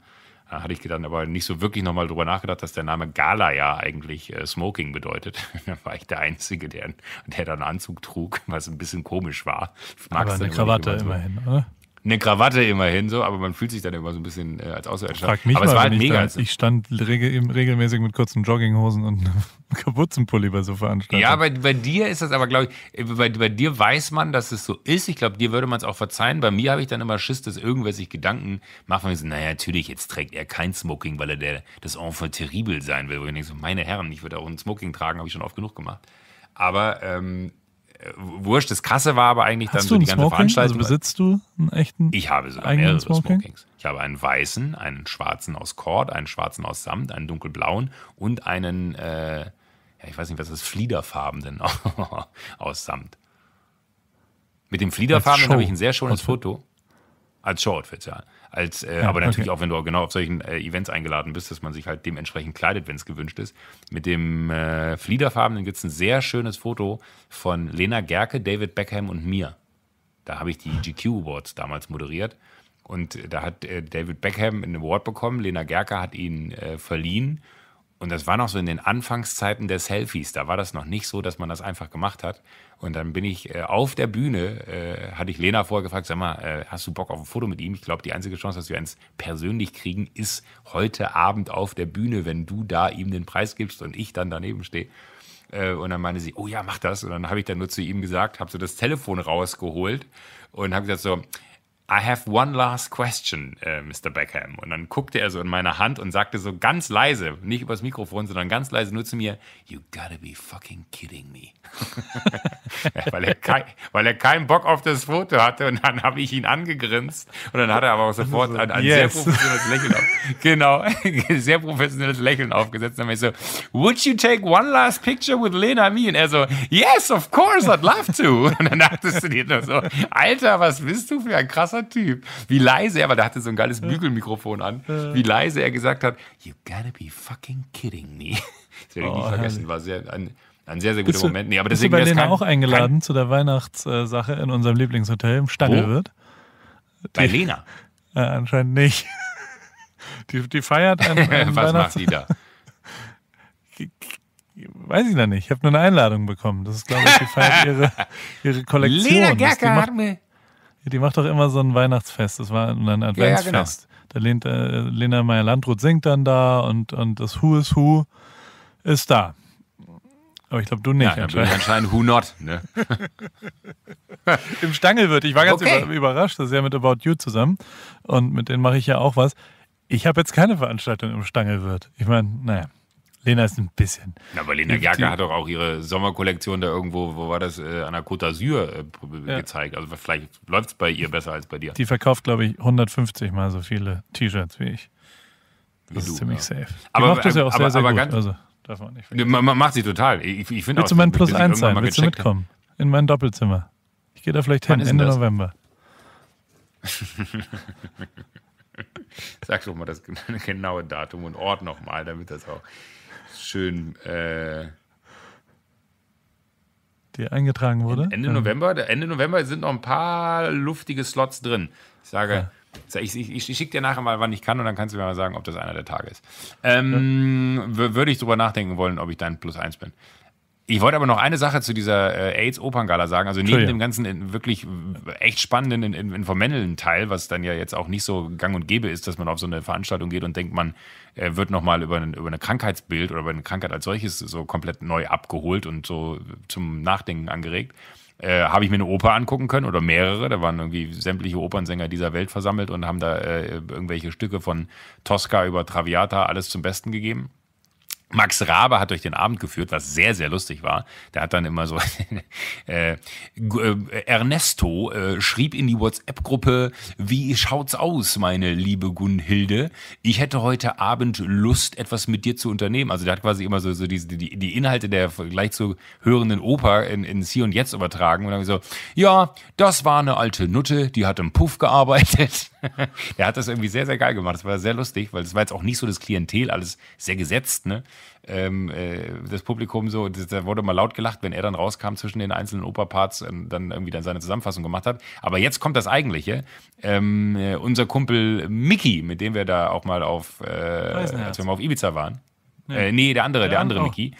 S2: hatte ich dann aber nicht so wirklich nochmal drüber nachgedacht, dass der Name Gala ja eigentlich äh, Smoking bedeutet. <laughs> da war ich der Einzige, der, der dann einen Anzug trug, was ein bisschen komisch war.
S1: aber eine Krawatte immerhin, oder?
S2: Eine Krawatte immerhin so, aber man fühlt sich dann immer so ein bisschen äh, als Außerirdischer.
S1: Frag mich
S2: aber
S1: mal,
S2: es war halt
S1: ich,
S2: mega.
S1: da, ich stand regel, regelmäßig mit kurzen Jogginghosen und <laughs> Kapuzenpulli bei so Veranstaltungen.
S2: ja, bei, bei dir ist das aber, glaube ich, äh, bei, bei dir weiß man, dass es so ist. Ich glaube, dir würde man es auch verzeihen. Bei mir habe ich dann immer Schiss, dass irgendwer sich Gedanken macht, ich so, naja, natürlich, jetzt trägt er kein Smoking, weil er der, das Enfant terrible sein will. Wo ich denke so, meine Herren, ich würde auch ein Smoking tragen, habe ich schon oft genug gemacht. Aber ähm, äh, wurscht, das Krasse war aber eigentlich
S1: Hast
S2: dann
S1: du
S2: so die ganze
S1: Smoking? Also
S2: Veranstaltung.
S1: besitzt du einen echten?
S2: Ich habe sogar mehrere
S1: Smoking?
S2: Smokings. Ich habe einen weißen, einen schwarzen aus Cord, einen schwarzen aus Samt, einen dunkelblauen und einen, äh, ja, ich weiß nicht, was ist, fliederfarbenen <laughs> aus Samt. Mit dem fliederfarbenen habe ich ein sehr schönes. Foto. Als Show-Outfit, ja. Als, äh,
S1: Ja,
S2: aber natürlich
S1: okay.
S2: auch, wenn du genau auf solchen äh, Events eingeladen bist, dass man sich halt dementsprechend kleidet, wenn es gewünscht ist. Mit dem äh, Fliederfarbenen gibt es ein sehr schönes Foto von Lena Gerke, David Beckham und mir. Da habe ich die GQ Awards damals moderiert. Und da hat äh, David Beckham einen Award bekommen, Lena Gerke hat ihn äh, verliehen. Und das war noch so in den Anfangszeiten der Selfies. Da war das noch nicht so, dass man das einfach gemacht hat. Und dann bin ich äh, auf der Bühne, äh, hatte ich Lena vorher gefragt, sag mal, äh, hast du Bock auf ein Foto mit ihm? Ich glaube, die einzige Chance, dass wir eins persönlich kriegen, ist heute Abend auf der Bühne, wenn du da ihm den Preis gibst und ich dann daneben stehe. Äh, und dann meinte sie, oh ja, mach das. Und dann habe ich dann nur zu ihm gesagt, habe so das Telefon rausgeholt und habe gesagt so, I have one last question, äh, Mr. Beckham. Und dann guckte er so in meine Hand und sagte so ganz leise, nicht übers Mikrofon, sondern ganz leise nur zu mir, You gotta be fucking kidding me. <laughs> Ja, weil, er kein, weil er keinen Bock auf das Foto hatte und dann habe ich ihn angegrinst und dann hat er aber auch sofort ein, ein
S1: Yes.
S2: sehr professionelles Lächeln auf, genau, <laughs> sehr professionelles Lächeln aufgesetzt. Und dann war ich so, would you take one last picture with Lena me? Und er so, yes, of course, I'd love to. <laughs> Und dann dachtest du dir nur so, Alter, was bist du für ein krasser Typ? Wie leise er, weil der hatte so ein geiles Bügelmikrofon an, wie leise er gesagt hat, you gotta be fucking kidding me. <laughs> Das werde ich nie
S1: Oh,
S2: vergessen,
S1: herrlich.
S2: war sehr, ein, ein sehr, sehr guter
S1: du,
S2: Moment. Nee, aber
S1: bist du
S2: deswegen
S1: bei Lena
S2: kein,
S1: auch eingeladen zu der Weihnachtssache in unserem Lieblingshotel im Stangelwirt?
S2: Kein, bei Lena. <laughs>
S1: Äh, anscheinend nicht. <laughs> Die, die feiert ein, ein
S2: Was macht die da?
S1: Weiß ich noch nicht. Ich habe nur eine Einladung bekommen. Das ist, glaube ich, die feiert ihre, ihre Kollektion.
S2: Lena Gerke hat mir.
S1: Die macht doch immer so ein Weihnachtsfest. Das war ein Adventsfest. Da lehnt äh, Lena Meyer-Landrut singt dann da und, und das Who is Who ist da. Aber ich glaube, du nicht.
S2: Ja,
S1: anscheinend.
S2: anscheinend Who Not. Ne? <laughs>
S1: Im Stangelwirt. Ich war ganz
S2: Okay.
S1: über, überrascht. Das ist ja mit About You zusammen. Und mit denen mache ich ja auch was. Ich habe jetzt keine Veranstaltung im Stangelwirt. Ich meine, naja, Lena ist ein bisschen.
S2: Na, aber Lena Gerke hat doch auch ihre Sommerkollektion da irgendwo, wo war das, äh, an der Côte d'Azur äh,
S1: Ja.
S2: gezeigt. Also vielleicht läuft es bei ihr besser als bei dir.
S1: Die verkauft, glaube ich, 150 mal so viele T-Shirts wie ich.
S2: Wie
S1: Das
S2: du,
S1: ist ziemlich
S2: ja.
S1: safe. Die
S2: Aber-
S1: macht das ja auch
S2: aber-
S1: sehr, sehr
S2: aber
S1: gut.
S2: ganz-
S1: also, darf man nicht vergessen.
S2: Man, man macht sie total. Ich, ich
S1: Willst du mein Plus
S2: ich
S1: 1
S2: irgendwann
S1: sein? Willst du mitkommen? In mein Doppelzimmer. Ich gehe da vielleicht
S2: Wann
S1: hin, Ende
S2: das?
S1: November. <laughs>
S2: Sag doch mal das <laughs> genaue Datum und Ort nochmal, damit das auch schön äh,
S1: Die eingetragen wurde.
S2: Ende November. Ende November sind noch ein paar luftige Slots drin. Ich sage, ich, ich, ich schicke dir nachher mal, wann ich kann, und dann kannst du mir mal sagen, ob das einer der Tage ist. Ähm, w- Würde ich drüber nachdenken wollen, ob ich dein Plus eins bin. Ich wollte aber noch eine Sache zu dieser äh, AIDS-Operngala sagen. Also neben dem ganzen äh, wirklich echt spannenden, in- in- informellen Teil, was dann ja jetzt auch nicht so gang und gäbe ist, dass man auf so eine Veranstaltung geht und denkt, man äh, wird nochmal über, ein- über eine Krankheitsbild oder über eine Krankheit als solches so komplett neu abgeholt und so zum Nachdenken angeregt. Äh, habe ich mir eine Oper angucken können oder mehrere. Da waren irgendwie sämtliche Opernsänger dieser Welt versammelt und haben da äh, irgendwelche Stücke von Tosca über Traviata alles zum Besten gegeben. Max Rabe hat durch den Abend geführt, was sehr, sehr lustig war. Der hat dann immer so, <laughs> äh, äh, Ernesto äh, schrieb in die WhatsApp-Gruppe, wie schaut's aus, meine liebe Gunhilde? Ich hätte heute Abend Lust, etwas mit dir zu unternehmen. Also der hat quasi immer so, so diese, die, die Inhalte der gleich zu hörenden Oper in, ins Hier und Jetzt übertragen. Und dann so, ja, das war eine alte Nutte, die hat im Puff gearbeitet. <laughs> der hat das irgendwie sehr, sehr geil gemacht. Das war sehr lustig, weil das war jetzt auch nicht so das Klientel, alles sehr gesetzt, ne? Ähm, äh, das Publikum so, das, da wurde mal laut gelacht, wenn er dann rauskam zwischen den einzelnen Operparts und dann irgendwie dann seine Zusammenfassung gemacht hat. Aber jetzt kommt das Eigentliche. Ähm, äh, unser Kumpel Mickey, mit dem wir da auch mal auf, äh, als wir mal auf Ibiza waren. Äh, nee, der andere, der,
S1: Der
S2: andere
S1: auch.
S2: Mickey.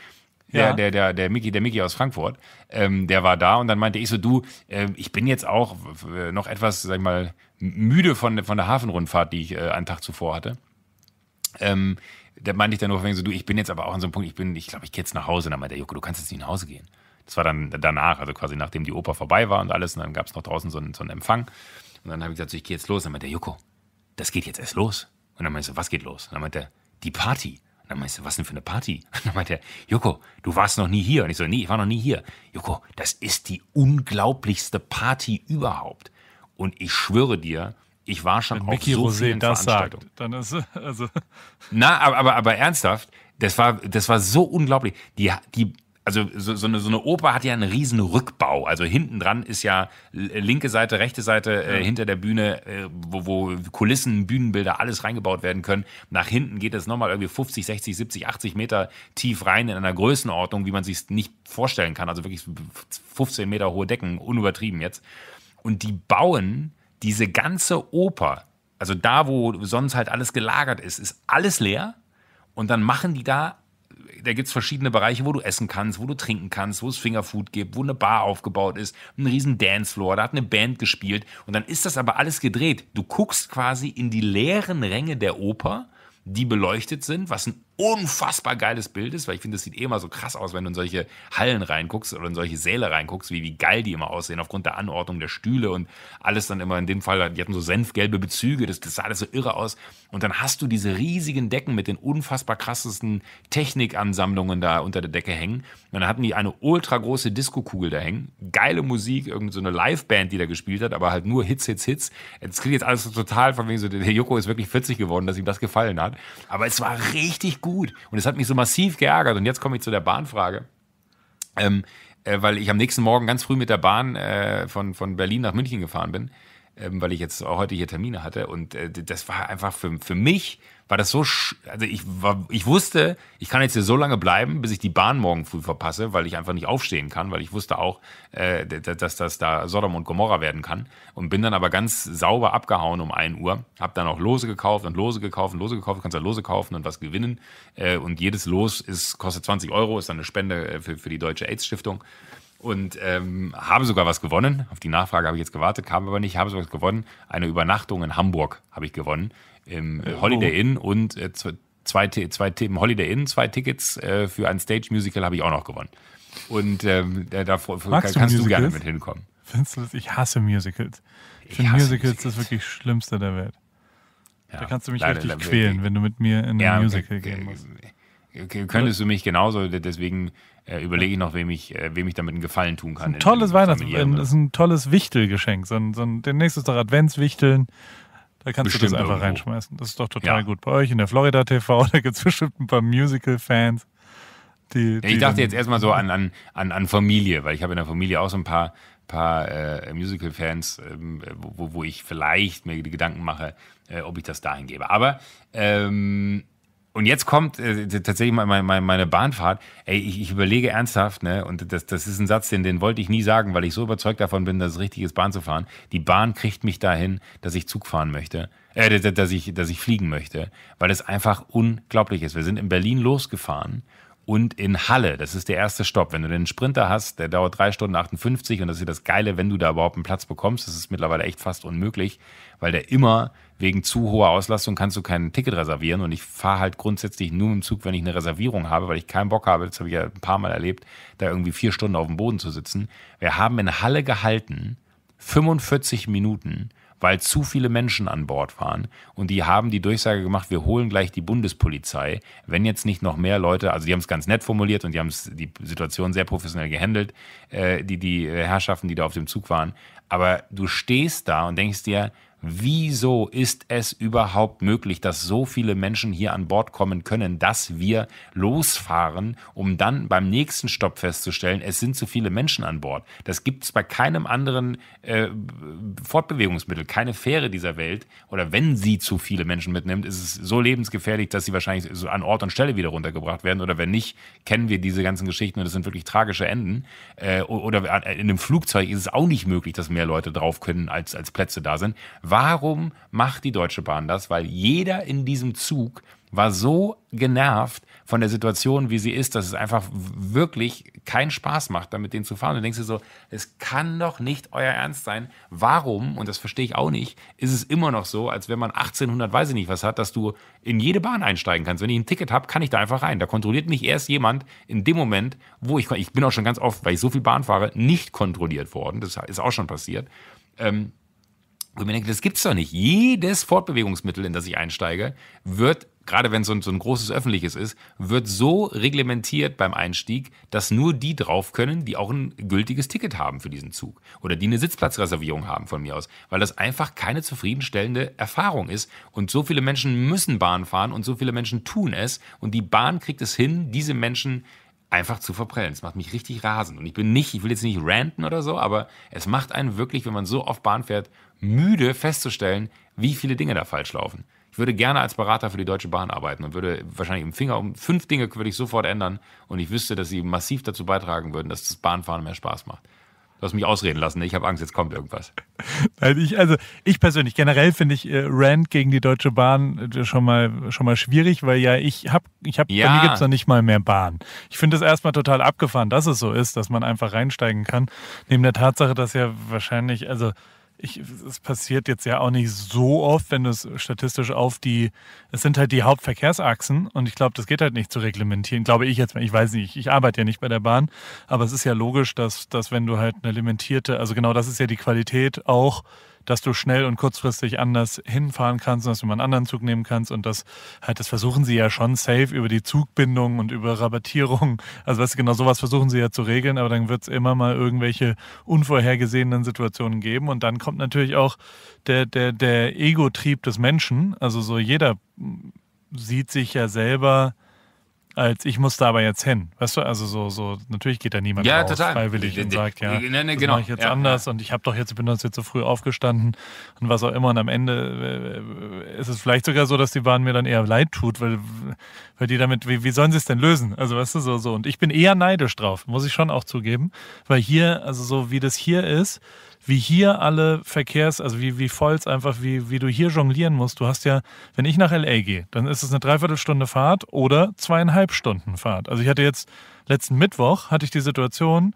S2: Der,
S1: Ja.
S2: der, der, der Mickey, der Mickey aus Frankfurt, ähm, der war da und dann meinte ich so, du, äh, ich bin jetzt auch äh, noch etwas, sag ich mal, müde von, von der Hafenrundfahrt, die ich äh, einen Tag zuvor hatte. Ähm, da meinte ich dann nur so, du, ich bin jetzt aber auch an so einem Punkt, ich bin, ich glaube, ich gehe jetzt nach Hause. Und dann meinte der Joko, du kannst jetzt nicht nach Hause gehen. Das war dann danach, also quasi nachdem die Oper vorbei war und alles. Und dann gab es noch draußen so einen, so einen Empfang. Und dann habe ich gesagt, so, ich gehe jetzt los. Und dann meinte der Joko, das geht jetzt erst los. Und dann meinte ich so, was geht los? Und dann meinte er, die Party. Und dann meinte ich, was denn für eine Party? <laughs> Und dann meinte er, Joko, du warst noch nie hier. Und ich so, nee, ich war noch nie hier. Joko, das ist die unglaublichste Party überhaupt. Und ich schwöre dir, ich war schon
S1: Wenn
S2: auf
S1: Mickey
S2: so
S1: Rosé
S2: vielen
S1: das
S2: Veranstaltungen.
S1: sagt, dann ist also
S2: Na, aber, aber, aber ernsthaft, das war, das war so unglaublich. Die, die, also so, so, eine, so eine Oper hat ja einen riesen Rückbau. Also hinten dran ist ja linke Seite, rechte Seite äh, hinter der Bühne, äh, wo, wo Kulissen, Bühnenbilder, alles reingebaut werden können. Nach hinten geht es nochmal irgendwie 50, 60, 70, 80 Meter tief rein in einer Größenordnung, wie man sich nicht vorstellen kann. Also wirklich 15 Meter hohe Decken, unübertrieben jetzt. Und die bauen diese ganze Oper, also da, wo sonst halt alles gelagert ist, ist alles leer. Und dann machen die da, da gibt es verschiedene Bereiche, wo du essen kannst, wo du trinken kannst, wo es Fingerfood gibt, wo eine Bar aufgebaut ist, ein riesen Dancefloor, da hat eine Band gespielt. Und dann ist das aber alles gedreht. Du guckst quasi in die leeren Ränge der Oper, die beleuchtet sind, was ein unfassbar geiles Bild ist, weil ich finde, das sieht eh immer so krass aus, wenn du in solche Hallen reinguckst oder in solche Säle reinguckst, wie, wie geil die immer aussehen, aufgrund der Anordnung der Stühle und alles dann immer in dem Fall, die hatten so senfgelbe Bezüge, das, das sah alles so irre aus. Und dann hast du diese riesigen Decken mit den unfassbar krassesten Technikansammlungen da unter der Decke hängen. Und dann hatten die eine ultra große Disco-Kugel da hängen, geile Musik, irgendeine so eine Liveband, die da gespielt hat, aber halt nur Hits, Hits, Hits. Jetzt klingt jetzt alles so total von wegen so, der Joko ist wirklich 40 geworden, dass ihm das gefallen hat. Aber es war richtig gut. Und es hat mich so massiv geärgert. Und jetzt komme ich zu der Bahnfrage. Ähm, äh, weil ich am nächsten Morgen ganz früh mit der Bahn äh, von, von Berlin nach München gefahren bin, ähm, weil ich jetzt heute hier Termine hatte. Und äh, das war einfach für, für mich, war das so, also ich, war, ich wusste, ich kann jetzt hier so lange bleiben, bis ich die Bahn morgen früh verpasse, weil ich einfach nicht aufstehen kann, weil ich wusste auch, äh, dass das da Sodom und Gomorra werden kann. Und bin dann aber ganz sauber abgehauen um 1 Uhr, hab dann auch Lose gekauft und Lose gekauft und Lose gekauft, du kannst ja Lose kaufen und was gewinnen. Äh, und jedes Los ist, kostet 20 Euro, ist dann eine Spende äh, für, für die Deutsche AIDS-Stiftung und ähm, habe sogar was gewonnen. Auf die Nachfrage habe ich jetzt gewartet, kam aber nicht. Habe sogar was gewonnen. Eine Übernachtung in Hamburg habe ich gewonnen. Im äh, Holiday Inn und äh, zwei, zwei, im Holiday Inn zwei Tickets äh, für ein Stage Musical habe ich auch noch gewonnen. Und ähm, da, da kann,
S1: Magst du
S2: kannst du gerne
S1: Musicals?
S2: mit hinkommen.
S1: Findest du das? Ich hasse Musicals. Ich finde
S2: hasse
S1: Musicals das
S2: Musicals.
S1: wirklich Schlimmste der Welt.
S2: Ja,
S1: Da kannst du mich
S2: leider-
S1: richtig
S2: leider-
S1: quälen, wenn du mit mir in ein
S2: Ja,
S1: Musical gehen musst.
S2: Okay, Könntest du mich genauso, deswegen äh, überlege ich noch, wem ich, äh, wem ich damit einen Gefallen tun kann.
S1: Ein
S2: in-
S1: tolles
S2: familiären-
S1: das ist ein tolles Wichtelgeschenk. So ein, so ein, der nächste doch Adventswichteln. Da kannst du
S2: Bestimmt
S1: das einfach
S2: irgendwo.
S1: reinschmeißen. Das ist doch total
S2: Ja.
S1: gut. Bei euch in der Florida TV, <laughs> da gibt es bestimmt ein paar Musical-Fans. Die, die
S2: ich dachte jetzt erstmal so an, an, an, an Familie, weil ich habe in der Familie auch so ein paar, paar äh, Musical-Fans, ähm, wo, wo ich vielleicht mir die Gedanken mache, äh, ob ich das dahin gebe. Aber ähm, und jetzt kommt äh, tatsächlich mal meine, meine, meine Bahnfahrt. Ey, ich, ich überlege ernsthaft, ne, und das, das ist ein Satz, den, den wollte ich nie sagen, weil ich so überzeugt davon bin, dass es richtig ist, Bahn zu fahren. Die Bahn kriegt mich dahin, dass ich Zug fahren möchte, äh, dass- ich, dass ich fliegen möchte, weil es einfach unglaublich ist. Wir sind in Berlin losgefahren und in Halle, das ist der erste Stopp. Wenn du den Sprinter hast, der dauert drei Stunden 58 und das ist das Geile, wenn du da überhaupt einen Platz bekommst. Das ist mittlerweile echt fast unmöglich, weil der immer wegen zu hoher Auslastung kannst du kein Ticket reservieren und ich fahre halt grundsätzlich nur im Zug, wenn ich eine Reservierung habe, weil ich keinen Bock habe, das habe ich ja ein paar Mal erlebt, da irgendwie vier Stunden auf dem Boden zu sitzen. Wir haben in Halle gehalten, 45 Minuten, weil zu viele Menschen an Bord waren. Und die haben die Durchsage gemacht, wir holen gleich die Bundespolizei, wenn jetzt nicht noch mehr Leute, also die haben es ganz nett formuliert und die haben die Situation sehr professionell gehandelt, äh, die, die äh, Herrschaften, die da auf dem Zug waren. Aber du stehst da und denkst dir, wieso ist es überhaupt möglich, dass so viele Menschen hier an Bord kommen können, dass wir losfahren, um dann beim nächsten Stopp festzustellen, es sind zu viele Menschen an Bord. Das gibt es bei keinem anderen äh, Fortbewegungsmittel, keine Fähre dieser Welt. Oder wenn sie zu viele Menschen mitnimmt, ist es so lebensgefährlich, dass sie wahrscheinlich so an Ort und Stelle wieder runtergebracht werden. Oder wenn nicht, kennen wir diese ganzen Geschichten und das sind wirklich tragische Enden. Äh, oder in einem Flugzeug ist es auch nicht möglich, dass mehr Leute drauf können, als, als Plätze da sind. Warum macht die Deutsche Bahn das? Weil jeder in diesem Zug war so genervt von der Situation, wie sie ist, dass es einfach wirklich keinen Spaß macht, damit den zu fahren. Und du denkst dir so, es kann doch nicht euer Ernst sein. Warum, und das verstehe ich auch nicht, ist es immer noch so, als wenn man 1800 weiß ich nicht was hat, dass du in jede Bahn einsteigen kannst. Wenn ich ein Ticket habe, kann ich da einfach rein. Da kontrolliert mich erst jemand in dem Moment, wo ich, ich bin auch schon ganz oft, weil ich so viel Bahn fahre, nicht kontrolliert worden. Das ist auch schon passiert. Ähm, und ich mir denke, das gibt's doch nicht. Jedes Fortbewegungsmittel, in das ich einsteige, wird, gerade wenn es so ein, so ein großes öffentliches ist, wird so reglementiert beim Einstieg, dass nur die drauf können, die auch ein gültiges Ticket haben für diesen Zug. Oder die eine Sitzplatzreservierung haben von mir aus. Weil das einfach keine zufriedenstellende Erfahrung ist. Und so viele Menschen müssen Bahn fahren und so viele Menschen tun es. Und die Bahn kriegt es hin, diese Menschen einfach zu verprellen. Das macht mich richtig rasend. Und ich bin nicht, ich will jetzt nicht ranten oder so, aber es macht einen wirklich, wenn man so oft Bahn fährt, müde festzustellen, wie viele Dinge da falsch laufen. Ich würde gerne als Berater für die Deutsche Bahn arbeiten und würde wahrscheinlich im Finger um fünf Dinge würde ich sofort ändern und ich wüsste, dass sie massiv dazu beitragen würden, dass das Bahnfahren mehr Spaß macht. Du hast mich ausreden lassen. Ich habe Angst, jetzt kommt irgendwas. <laughs>
S1: Ich, also ich persönlich, generell finde ich äh, Rand gegen die Deutsche Bahn äh, schon mal schon mal schwierig, weil ja ich habe, ich habe, ja. bei mir gibt es noch nicht mal mehr Bahn. Ich finde es erstmal total abgefahren, dass es so ist, dass man einfach reinsteigen kann. Neben der Tatsache, dass ja wahrscheinlich, also ich, es passiert jetzt ja auch nicht so oft, wenn du es statistisch auf die, es sind halt die Hauptverkehrsachsen und ich glaube, das geht halt nicht zu reglementieren, glaube ich jetzt, ich weiß nicht, ich arbeite ja nicht bei der Bahn, aber es ist ja logisch, dass, dass wenn du halt eine limitierte, also genau das ist ja die Qualität auch, dass du schnell und kurzfristig anders hinfahren kannst, dass du mal einen anderen Zug nehmen kannst und das halt, das versuchen sie ja schon safe über die Zugbindung und über Rabattierung. Also weißt du, genau sowas versuchen sie ja zu regeln, aber dann wird es immer mal irgendwelche unvorhergesehenen Situationen geben und dann kommt natürlich auch der, der, der Ego-Trieb des Menschen. Also so jeder sieht sich ja selber als ich muss da aber jetzt hin. Weißt du, also so, so natürlich geht da niemand
S2: ja,
S1: raus,
S2: total.
S1: freiwillig und sagt, ja,
S2: ne, ne,
S1: das
S2: genau.
S1: mache ich jetzt
S2: ja,
S1: anders
S2: ja.
S1: und ich habe doch jetzt, ich bin uns jetzt so früh aufgestanden und was auch immer und am Ende äh, ist es vielleicht sogar so, dass die Bahn mir dann eher leid tut, weil, weil die damit, wie, wie sollen sie es denn lösen? Also weißt du, so, so und ich bin eher neidisch drauf, muss ich schon auch zugeben, weil hier, also so wie das hier ist, wie hier alle Verkehrs, also wie, wie voll es einfach, wie, wie du hier jonglieren musst. Du hast ja, wenn ich nach LA gehe, dann ist es eine Dreiviertelstunde Fahrt oder zweieinhalb Stunden Fahrt. Also ich hatte jetzt letzten Mittwoch hatte ich die Situation,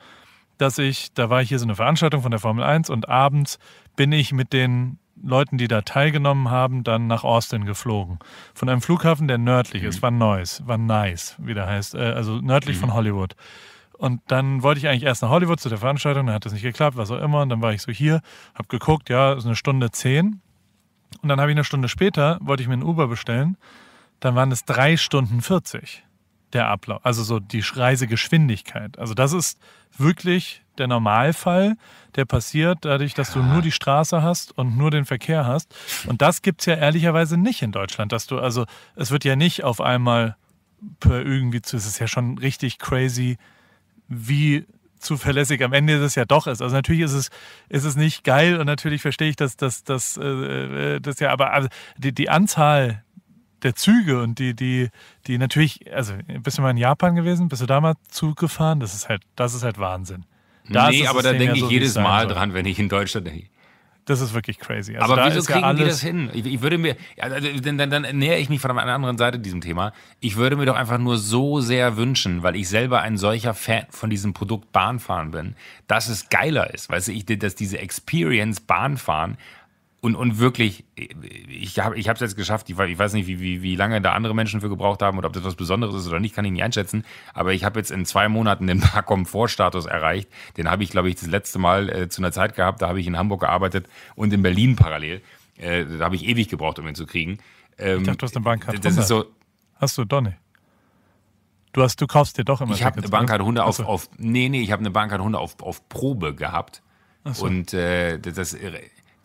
S1: dass ich, da war hier so eine Veranstaltung von der Formel 1 und abends bin ich mit den Leuten, die da teilgenommen haben, dann nach Austin geflogen. Von einem Flughafen, der nördlich ist, war Neuss, war nice, wie der heißt, äh, also nördlich
S2: Mhm.
S1: von Hollywood. Und dann wollte ich eigentlich erst nach Hollywood zu der Veranstaltung, dann hat das nicht geklappt, was auch immer. Und dann war ich so hier, habe geguckt, ja, ist eine Stunde zehn. Und dann habe ich eine Stunde später, wollte ich mir einen Uber bestellen. Dann waren es drei Stunden 40 der Ablauf, also so die Reisegeschwindigkeit. Also das ist wirklich der Normalfall, der passiert dadurch, dass du nur die Straße hast und nur den Verkehr hast. Und das gibt's ja ehrlicherweise nicht in Deutschland, dass du, also es wird ja nicht auf einmal per irgendwie zu, es ist ja schon richtig crazy, wie zuverlässig am Ende das ja doch ist. Also natürlich ist es, ist es nicht geil und natürlich verstehe ich, dass das, das, äh, das ja, aber also die, die Anzahl der Züge und die, die, die natürlich, also bist du mal in Japan gewesen? Bist du da mal Zug gefahren? Das ist halt, das ist halt Wahnsinn. Da
S2: nee, aber da denke
S1: ja
S2: ich
S1: so,
S2: jedes Mal dran, wenn ich in Deutschland denke.
S1: Das ist wirklich crazy. Also
S2: Aber wieso
S1: ist
S2: kriegen
S1: ja
S2: die das hin? Ich, ich würde mir, also, dann, dann, dann nähere ich mich von einer anderen Seite diesem Thema. Ich würde mir doch einfach nur so sehr wünschen, weil ich selber ein solcher Fan von diesem Produkt Bahnfahren bin, dass es geiler ist. Weißt du, ich, dass diese Experience Bahnfahren und, und wirklich, ich habe ich es jetzt geschafft, ich, ich weiß nicht, wie, wie, wie lange da andere Menschen für gebraucht haben oder ob das was Besonderes ist oder nicht, kann ich nicht einschätzen. Aber ich habe jetzt in zwei Monaten den <laughs> Bar-Komfort-Status erreicht. Den habe ich, glaube ich, das letzte Mal äh, zu einer Zeit gehabt, da habe ich in Hamburg gearbeitet und in Berlin parallel. Äh, da habe ich ewig gebraucht, um ihn zu kriegen. Ähm,
S1: Ich dachte, du hast eine Bahncard
S2: das ist
S1: 100.
S2: so,
S1: Hast du doch nicht. Du, hast, du kaufst dir doch immer
S2: ich habe eine? Bahncard 100 auf, auf, nee, nee, ich habe eine Bahncard 100 auf, auf Probe gehabt.
S1: so.
S2: Und äh, das,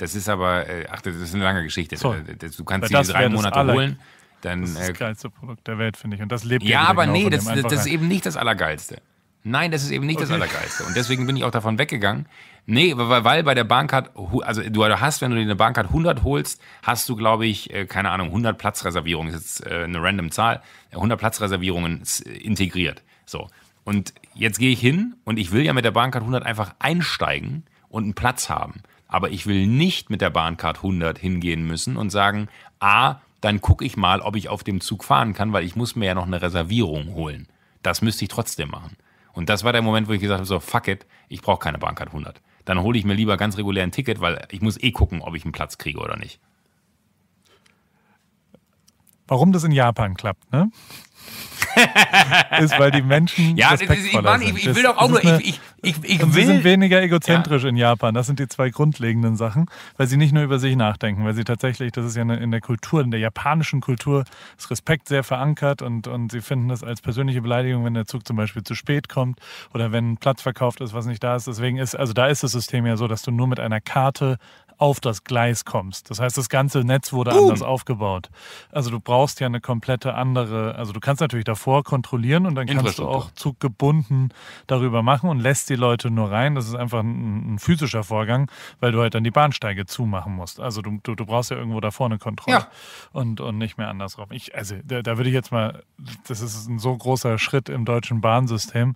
S2: das, das ist aber, äh, ach, das ist eine lange Geschichte.
S1: So.
S2: Äh, das- Du kannst sie
S1: das
S2: drei
S1: das
S2: Monate
S1: aller-
S2: holen. Dann,
S1: Das ist das
S2: äh,
S1: geilste Produkt der Welt, finde ich. Und das lebt
S2: ja, aber
S1: genau
S2: nee, das, das, das ist eben nicht das Allergeilste. Nein, das ist eben nicht das
S1: Okay.
S2: Allergeilste. Und deswegen bin ich auch davon weggegangen. Nee, weil, weil bei der Bahncard, also du hast, wenn du dir eine Bahncard 100 holst, hast du, glaube ich, keine Ahnung, 100 Platzreservierungen, ist jetzt eine random Zahl, äh, 100 Platzreservierungen integriert. So. Und jetzt gehe ich hin und ich will ja mit der Bahncard 100 einfach einsteigen und einen Platz haben. Aber ich will nicht mit der Bahncard 100 hingehen müssen und sagen, A, dann gucke ich mal, ob ich auf dem Zug fahren kann, weil ich muss mir ja noch eine Reservierung holen. Das müsste ich trotzdem machen. Und das war der Moment, wo ich gesagt habe, so, fuck it, ich brauche keine Bahncard 100. Dann hole ich mir lieber ganz regulär ein Ticket, weil ich muss eh gucken, ob ich einen Platz kriege oder nicht.
S1: Warum das in Japan klappt, ne? Ist, weil die Menschen.
S2: Ja, ich, Mann, ich, ich, will doch auch nur. Eine, ich, ich, ich, will,
S1: sie sind weniger egozentrisch ja. in Japan. Das sind die zwei grundlegenden Sachen, weil sie nicht nur über sich nachdenken, weil sie tatsächlich, das ist ja in der Kultur, in der japanischen Kultur, ist Respekt sehr verankert und, und sie finden das als persönliche Beleidigung, wenn der Zug zum Beispiel zu spät kommt oder wenn ein Platz verkauft ist, was nicht da ist. Deswegen ist, also da ist das System ja so, dass du nur mit einer Karte auf das Gleis kommst. Das heißt, das ganze Netz wurde uh. anders aufgebaut. Also du brauchst ja eine komplette andere, also du kannst natürlich davor kontrollieren und dann kannst du auch zuggebunden darüber machen und lässt die Leute nur rein. Das ist einfach ein, ein physischer Vorgang, weil du halt dann die Bahnsteige zumachen musst. Also du, du, du brauchst ja irgendwo davor eine Kontrolle ja. und, und nicht mehr andersrum. Ich, also da, da würde ich jetzt mal, das ist ein so großer Schritt im deutschen Bahnsystem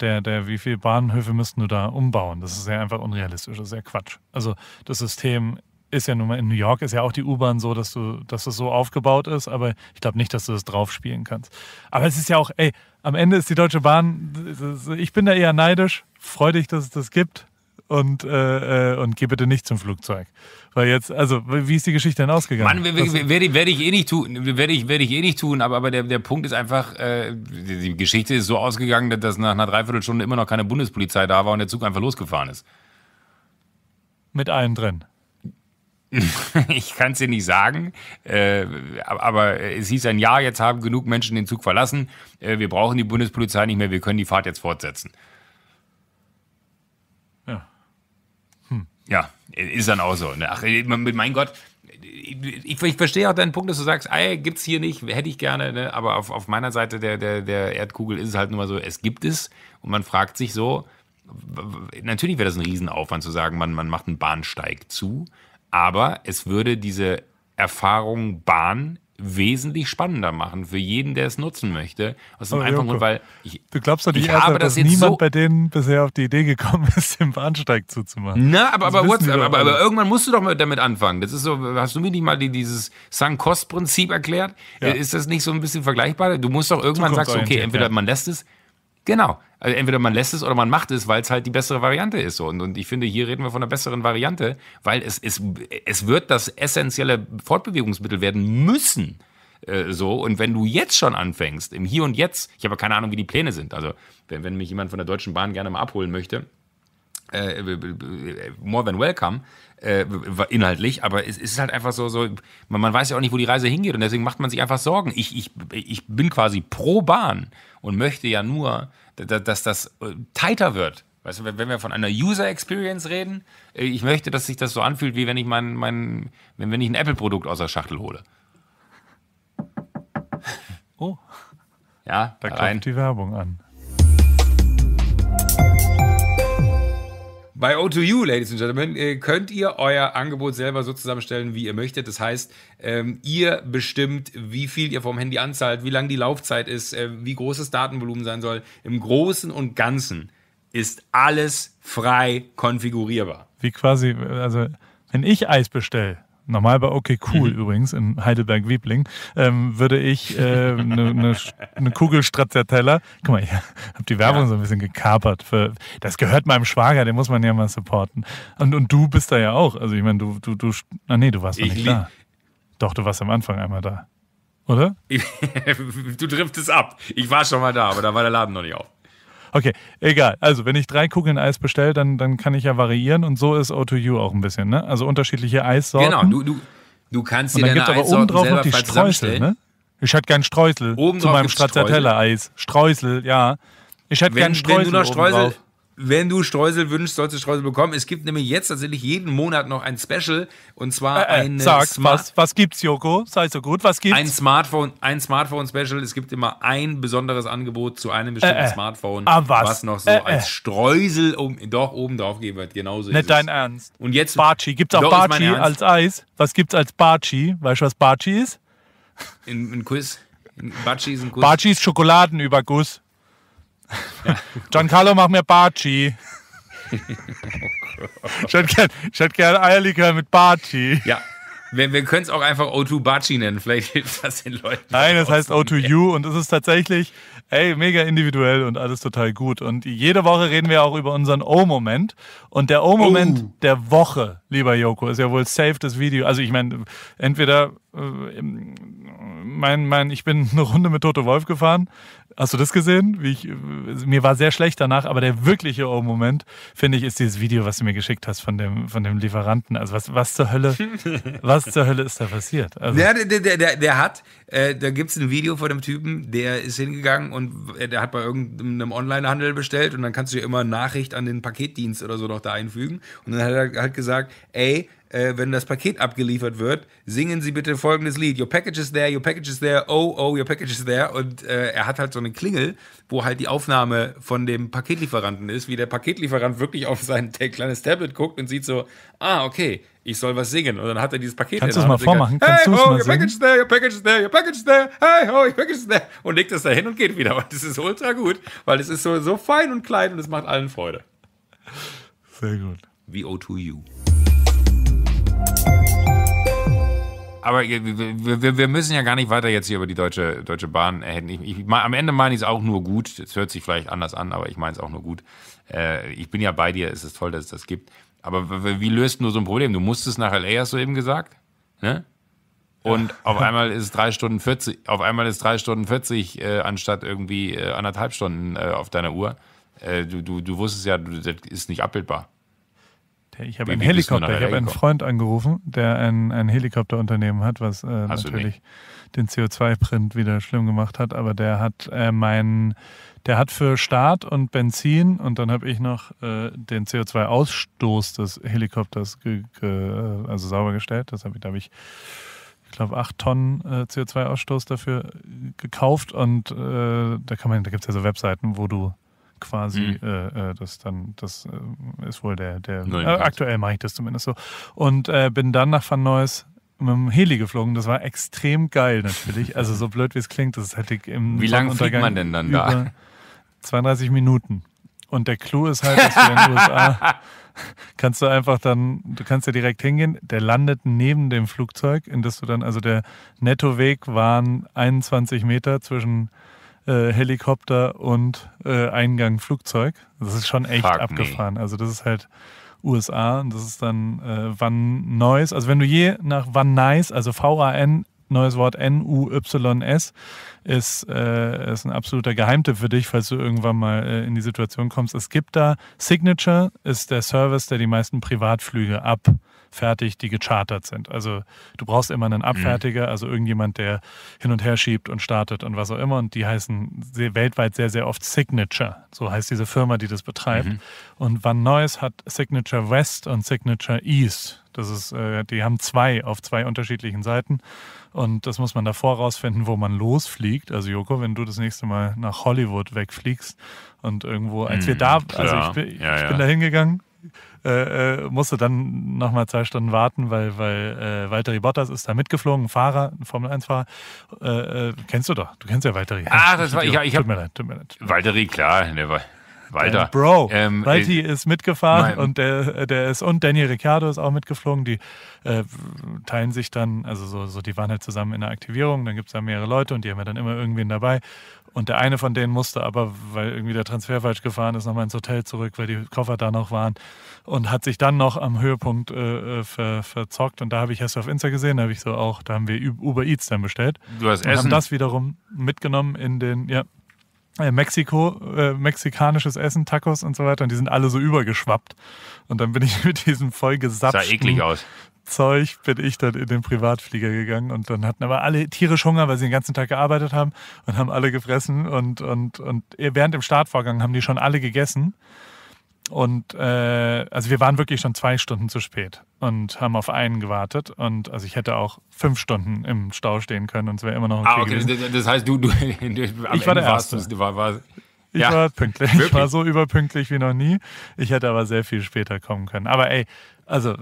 S1: der, der, wie viele Bahnhöfe müssten du da umbauen? Das ist ja einfach unrealistisch, das ist ja Quatsch. Also das System ist ja nun mal in New York ist ja auch die U-Bahn so, dass du, dass es so aufgebaut ist, aber ich glaube nicht, dass du das drauf spielen kannst. Aber es ist ja auch, ey, am Ende ist die Deutsche Bahn, ich bin da eher neidisch, freu dich, dass es das gibt und, äh, äh, und geh bitte nicht zum Flugzeug. Weil jetzt, also, wie ist die Geschichte denn ausgegangen?
S2: Mann, werde werd ich eh nicht tun, werde ich, werd ich eh nicht tun, aber, aber der, der Punkt ist einfach, äh, die Geschichte ist so ausgegangen, dass nach einer Dreiviertelstunde immer noch keine Bundespolizei da war und der Zug einfach losgefahren ist.
S1: Mit allen drin. <laughs>
S2: ich kann es dir nicht sagen, äh, aber es hieß ein Ja, jetzt haben genug Menschen den Zug verlassen, äh, wir brauchen die Bundespolizei nicht mehr, wir können die Fahrt jetzt fortsetzen. Ja, ist dann auch so. Ne? Ach, mein Gott, ich, ich, verstehe auch deinen Punkt, dass du sagst, ey, gibt's hier nicht, hätte ich gerne, ne? aber auf, auf meiner Seite der, der, der Erdkugel ist es halt nur mal so, es gibt es und man fragt sich so, natürlich wäre das ein Riesenaufwand zu sagen, man, man macht einen Bahnsteig zu, aber es würde diese Erfahrung Bahn wesentlich spannender machen für jeden, der es nutzen möchte. Aus dem oh, einfachen Grund, weil ich,
S1: du glaubst doch nicht, ich habe dass niemand so bei denen bisher auf die Idee gekommen <laughs> ist, den Bahnsteig zuzumachen.
S2: Na, aber, aber, what's, aber, aber, irgendwann musst du doch damit anfangen. Das ist so, hast du mir nicht mal die, dieses Sunk-Cost-Prinzip erklärt? Ja. Ist das nicht so ein bisschen vergleichbar? Du musst doch irgendwann sagen, okay, entweder ja. man lässt es, genau, also entweder man lässt es oder man macht es, weil es halt die bessere Variante ist. Und, und ich finde, hier reden wir von einer besseren Variante, weil es, es, es wird das essentielle Fortbewegungsmittel werden müssen. Äh, so. Und wenn du jetzt schon anfängst, im Hier und Jetzt, ich habe keine Ahnung, wie die Pläne sind. Also, wenn, wenn mich jemand von der Deutschen Bahn gerne mal abholen möchte, äh, more than welcome, äh, inhaltlich, aber es ist halt einfach so, so man, man, weiß ja auch nicht, wo die Reise hingeht und deswegen macht man sich einfach Sorgen. Ich, ich, ich bin quasi pro Bahn und möchte ja nur, dass das äh, tighter wird. Weißt du, wenn wir von einer User Experience reden, äh, ich möchte, dass sich das so anfühlt, wie wenn ich mein, mein wenn, wenn ich ein Apple-Produkt aus der Schachtel hole.
S1: Oh. Ja, da kommt die Werbung an.
S2: Bei O2U, Ladies and Gentlemen, äh, könnt ihr euer Angebot selber so zusammenstellen, wie ihr möchtet. Das heißt, ähm, ihr bestimmt, wie viel ihr vom Handy anzahlt, wie lang die Laufzeit ist, äh, wie groß das Datenvolumen sein soll. Im Großen und Ganzen ist alles frei konfigurierbar.
S1: Wie quasi, also wenn ich Eis bestelle, normal bei OK Cool mhm. übrigens in Heidelberg-Wiebling, ähm, würde ich eine äh, ne, ne, ne Kugel Stracciatella, guck mal, ich <laughs> habe die Werbung ja. so ein bisschen gekapert. Für, das gehört meinem Schwager, den muss man ja mal supporten. Und, und du bist da ja auch. Also ich meine, du, du, du, ah nee, du warst noch nicht da. Doch, du warst am Anfang einmal da. Oder? <laughs>
S2: du driftest ab. Ich war schon mal da, aber da war der Laden noch nicht auf.
S1: Okay, egal. Also, wenn ich drei Kugeln Eis bestelle, dann, dann kann ich ja variieren und so ist O2U auch ein bisschen, ne? Also unterschiedliche Eissorten.
S2: Genau, du, du, du kannst
S1: dir
S2: und dann
S1: gibt aber oben drauf noch die Streusel, ne? Ich hätte gern Streusel oben zu meinem Stracciatella-Eis. Streusel, ja. Ich hätte gern Streusel. Wenn du noch Streusel,
S2: wenn du Streusel wünschst, sollst du Streusel bekommen. Es gibt nämlich jetzt tatsächlich jeden Monat noch ein Special und zwar äh, äh, ein
S1: Sag, Smart was, was gibt's, Joko? Sei so gut, was gibt's?
S2: Ein Smartphone, ein Smartphone-Special. Es gibt immer ein besonderes Angebot zu einem bestimmten äh, äh. Smartphone,
S1: ah, was?
S2: was noch so äh, als Streusel um, doch oben drauf geben wird. Genauso
S1: Nicht dein Ernst. Und jetzt Barchi. Gibt's auch Barchi als Eis? Was gibt's als Barchi? Weißt du, was Barchi ist?
S2: In, in Quiz. Barchi ist ein Kuss.
S1: Barchi ist Schokoladenüberguss. Ja. <laughs> Giancarlo, mach mir Baci. <laughs> ich hätte gerne gern Eierlikör mit Baci.
S2: Ja. Wir, wir können es auch einfach O2 Bachi nennen. Vielleicht hilft das den Leuten.
S1: Nein, es heißt O2U und es ist tatsächlich, ey, mega individuell und alles total gut. Und jede Woche reden wir auch über unseren O-Moment. Und der O-Moment
S2: Oh.
S1: der Woche, lieber Joko, ist ja wohl safe das Video. Also ich meine, entweder äh, mein, mein, ich bin eine Runde mit Toto Wolf gefahren. Hast du das gesehen? Wie ich, mir war sehr schlecht danach, aber der wirkliche O-Moment, finde ich, ist dieses Video, was du mir geschickt hast von dem, von dem Lieferanten. Also was, was zur Hölle, <laughs> was zur Hölle ist da passiert? Also,
S2: Ja, der, der, der, der hat, äh, da gibt es ein Video von dem Typen, der ist hingegangen und äh, der hat bei irgendeinem Onlinehandel bestellt und dann kannst du ja immer Nachricht an den Paketdienst oder so noch da einfügen. Und dann hat er halt gesagt, ey, äh, wenn das Paket abgeliefert wird, singen Sie bitte folgendes Lied. Your package is there, your package is there, oh, oh, your package is there. Und äh, er hat halt so eine Klingel, wo halt die Aufnahme von dem Paketlieferanten ist, wie der Paketlieferant wirklich auf sein kleines Tablet guckt und sieht so, ah, okay, ich soll was singen. Und dann hat er dieses Paket
S1: Kannst du's
S2: der
S1: mal vormachen? Kannst
S2: hey,
S1: du's
S2: oh,
S1: mal
S2: your
S1: singen?
S2: package is there, your package is there, your package is there, hey, oh, your package is there. Und legt es da hin und geht wieder. Und das ist ultra gut, weil es ist so, so fein und klein und es macht allen Freude.
S1: sehr gut.
S2: Wie O2U. Aber wir, wir, wir müssen ja gar nicht weiter jetzt hier über die Deutsche, Deutsche Bahn reden. Ich, ich, am Ende meine ich es auch nur gut. Es hört sich vielleicht anders an, aber ich meine es auch nur gut. Äh, ich bin ja bei dir, es ist toll, dass es das gibt. Aber wie löst du so ein Problem? Du musstest nach L.A., hast du eben gesagt. Ne? Und auf einmal ist es drei Stunden 40, auf einmal ist drei Stunden 40 äh, anstatt irgendwie äh, anderthalb Stunden äh, auf deiner Uhr. Äh, du, du, du wusstest ja, du, das ist nicht abbildbar.
S1: Ich habe einen Helikopter, ich habe einen? Freund angerufen, der ein, ein Helikopterunternehmen hat, was äh, natürlich den CO2-Print wieder schlimm gemacht hat, aber der hat äh, mein, der hat für Start und Benzin und dann habe ich noch äh, den CO2-Ausstoß des Helikopters ge, ge, also sauber gestellt. Das habe ich, da habe ich, ich glaube, acht Tonnen äh, CO2-Ausstoß dafür gekauft und äh, da kann man, da gibt es ja so Webseiten, wo du quasi
S2: Mhm.
S1: äh, äh, das dann, das äh, ist wohl der, der äh, aktuell mache ich das zumindest so. Und äh, bin dann nach Van Nuys mit dem Heli geflogen. Das war extrem geil natürlich. Also so blöd wie es klingt, das ist halt im
S2: Wie lang fliegt man denn dann da?
S1: Über 32 Minuten. Und der Clou ist halt, dass du in den <laughs> USA kannst du einfach dann, du kannst ja direkt hingehen, der landet neben dem Flugzeug, in das du dann, also der Nettoweg waren 21 Meter zwischen äh, Helikopter und äh, Eingang Flugzeug. Das ist schon echt
S2: Fuck me.
S1: abgefahren. Also das ist halt USA und das ist dann äh, Van Nuys. Also wenn du je nach Van Nuys, also V-A-N, neues Wort N-U-Y-S, ist, äh, ist ein absoluter Geheimtipp für dich, falls du irgendwann mal äh, in die Situation kommst. Es gibt da, Signature ist der Service, der die meisten Privatflüge abfertigt, die gechartert sind. Also du brauchst immer einen Abfertiger, also irgendjemand, der hin und her schiebt und startet und was auch immer. Und die heißen sehr, weltweit sehr, sehr oft Signature. So heißt diese Firma, die das betreibt. Und Van Nuys hat Signature West und Signature East. Das ist, äh, die haben zwei auf zwei unterschiedlichen Seiten. Und das muss man davor rausfinden, wo man losfliegt. Also Joko, wenn du das nächste Mal nach Hollywood wegfliegst und irgendwo, als wir da, also ich, bin,
S2: Ja,
S1: ich
S2: ja.
S1: bin da hingegangen, äh, äh, musste dann nochmal zwei Stunden warten, weil, weil äh, Valtteri Bottas ist da mitgeflogen, ein Fahrer, ein Formel-1-Fahrer. Äh, äh, kennst du doch, du kennst ja Valtteri.
S2: Ah, das war- ich- ich hab-
S1: Tut mir leid, tut mir leid.
S2: Walteri, klar, der war. Walter.
S1: Äh, Bro,
S2: Ähm,
S1: Valtti
S2: äh,
S1: ist mitgefahren und der, der ist und Daniel Ricciardo ist auch mitgeflogen. Die äh, teilen sich dann, also so, so, die waren halt zusammen in der Aktivierung, dann gibt es da mehrere Leute und die haben ja dann immer irgendwen dabei. Und der eine von denen musste aber, weil irgendwie der Transfer falsch gefahren ist, nochmal ins Hotel zurück, weil die Koffer da noch waren und hat sich dann noch am Höhepunkt äh, äh, ver, verzockt. Und da habe ich erst auf Insta gesehen, da habe ich so auch, da haben wir Uber Eats dann bestellt
S2: Du hast
S1: und haben
S2: Essen.
S1: das wiederum mitgenommen in den, ja, äh, Mexiko, äh, mexikanisches Essen, Tacos und so weiter. Und die sind alle so übergeschwappt. Und dann bin ich <laughs> mit diesem voll
S2: sah eklig aus.
S1: Zeug, bin ich dann in den Privatflieger gegangen. Und dann hatten aber alle tierisch Hunger, weil sie den ganzen Tag gearbeitet haben und haben alle gefressen. Und, und, und während dem Startvorgang haben die schon alle gegessen. Und äh, also wir waren wirklich schon zwei Stunden zu spät und haben auf einen gewartet. Und also ich hätte auch fünf Stunden im Stau stehen können und es wäre immer noch okay,
S2: Ah, okay.
S1: gewesen.
S2: Das, heißt, du, du, <laughs> du
S1: Ich war der
S2: Ende warst
S1: Erste.
S2: du- War, war,
S1: Ich
S2: Ja,
S1: war pünktlich. Ich
S2: wirklich?
S1: war so überpünktlich wie noch nie. Ich hätte aber sehr viel später kommen können. Aber ey, also äh,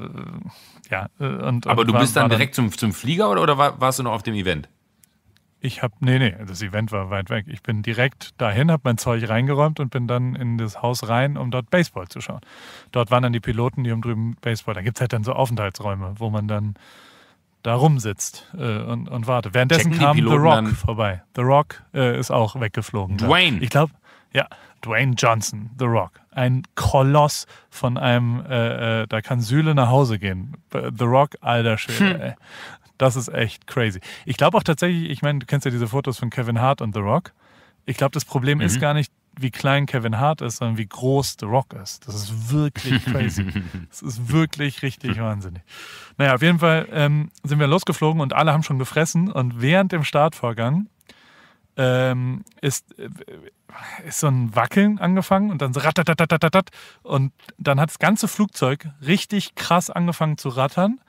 S1: ja. äh, Und,
S2: aber
S1: und
S2: du
S1: war-
S2: bist dann direkt zum, zum Flieger oder, oder war, warst du noch auf dem Event?
S1: Ich habe, nee, nee, das Event war weit weg. Ich bin direkt dahin, habe mein Zeug reingeräumt und bin dann in das Haus rein, um dort Baseball zu schauen. Dort waren dann die Piloten, die haben drüben Baseball. Da gibt es halt dann so Aufenthaltsräume, wo man dann da rumsitzt äh, und, und wartet. Währenddessen kam The Rock vorbei. The Rock äh, ist auch weggeflogen.
S2: Dwayne.
S1: Ich glaube, ja, Dwayne Johnson, The Rock. Ein Koloss von einem, äh, äh, da kann Süle nach Hause gehen. The Rock, alter
S2: Hm.
S1: Schwede, ey. Das ist echt crazy. Ich glaube auch tatsächlich, ich meine, du kennst ja diese Fotos von Kevin Hart und The Rock. Ich glaube, das Problem
S2: Mhm.
S1: ist gar nicht, wie klein Kevin Hart ist, sondern wie groß The Rock ist. Das ist wirklich <laughs> crazy. Das ist wirklich richtig wahnsinnig. Naja, auf jeden Fall ähm, sind wir losgeflogen und alle haben schon gefressen. Und während dem Startvorgang ähm, ist, äh, ist so ein Wackeln angefangen und dann so ratatatatat und dann hat das ganze Flugzeug richtig krass angefangen zu rattern.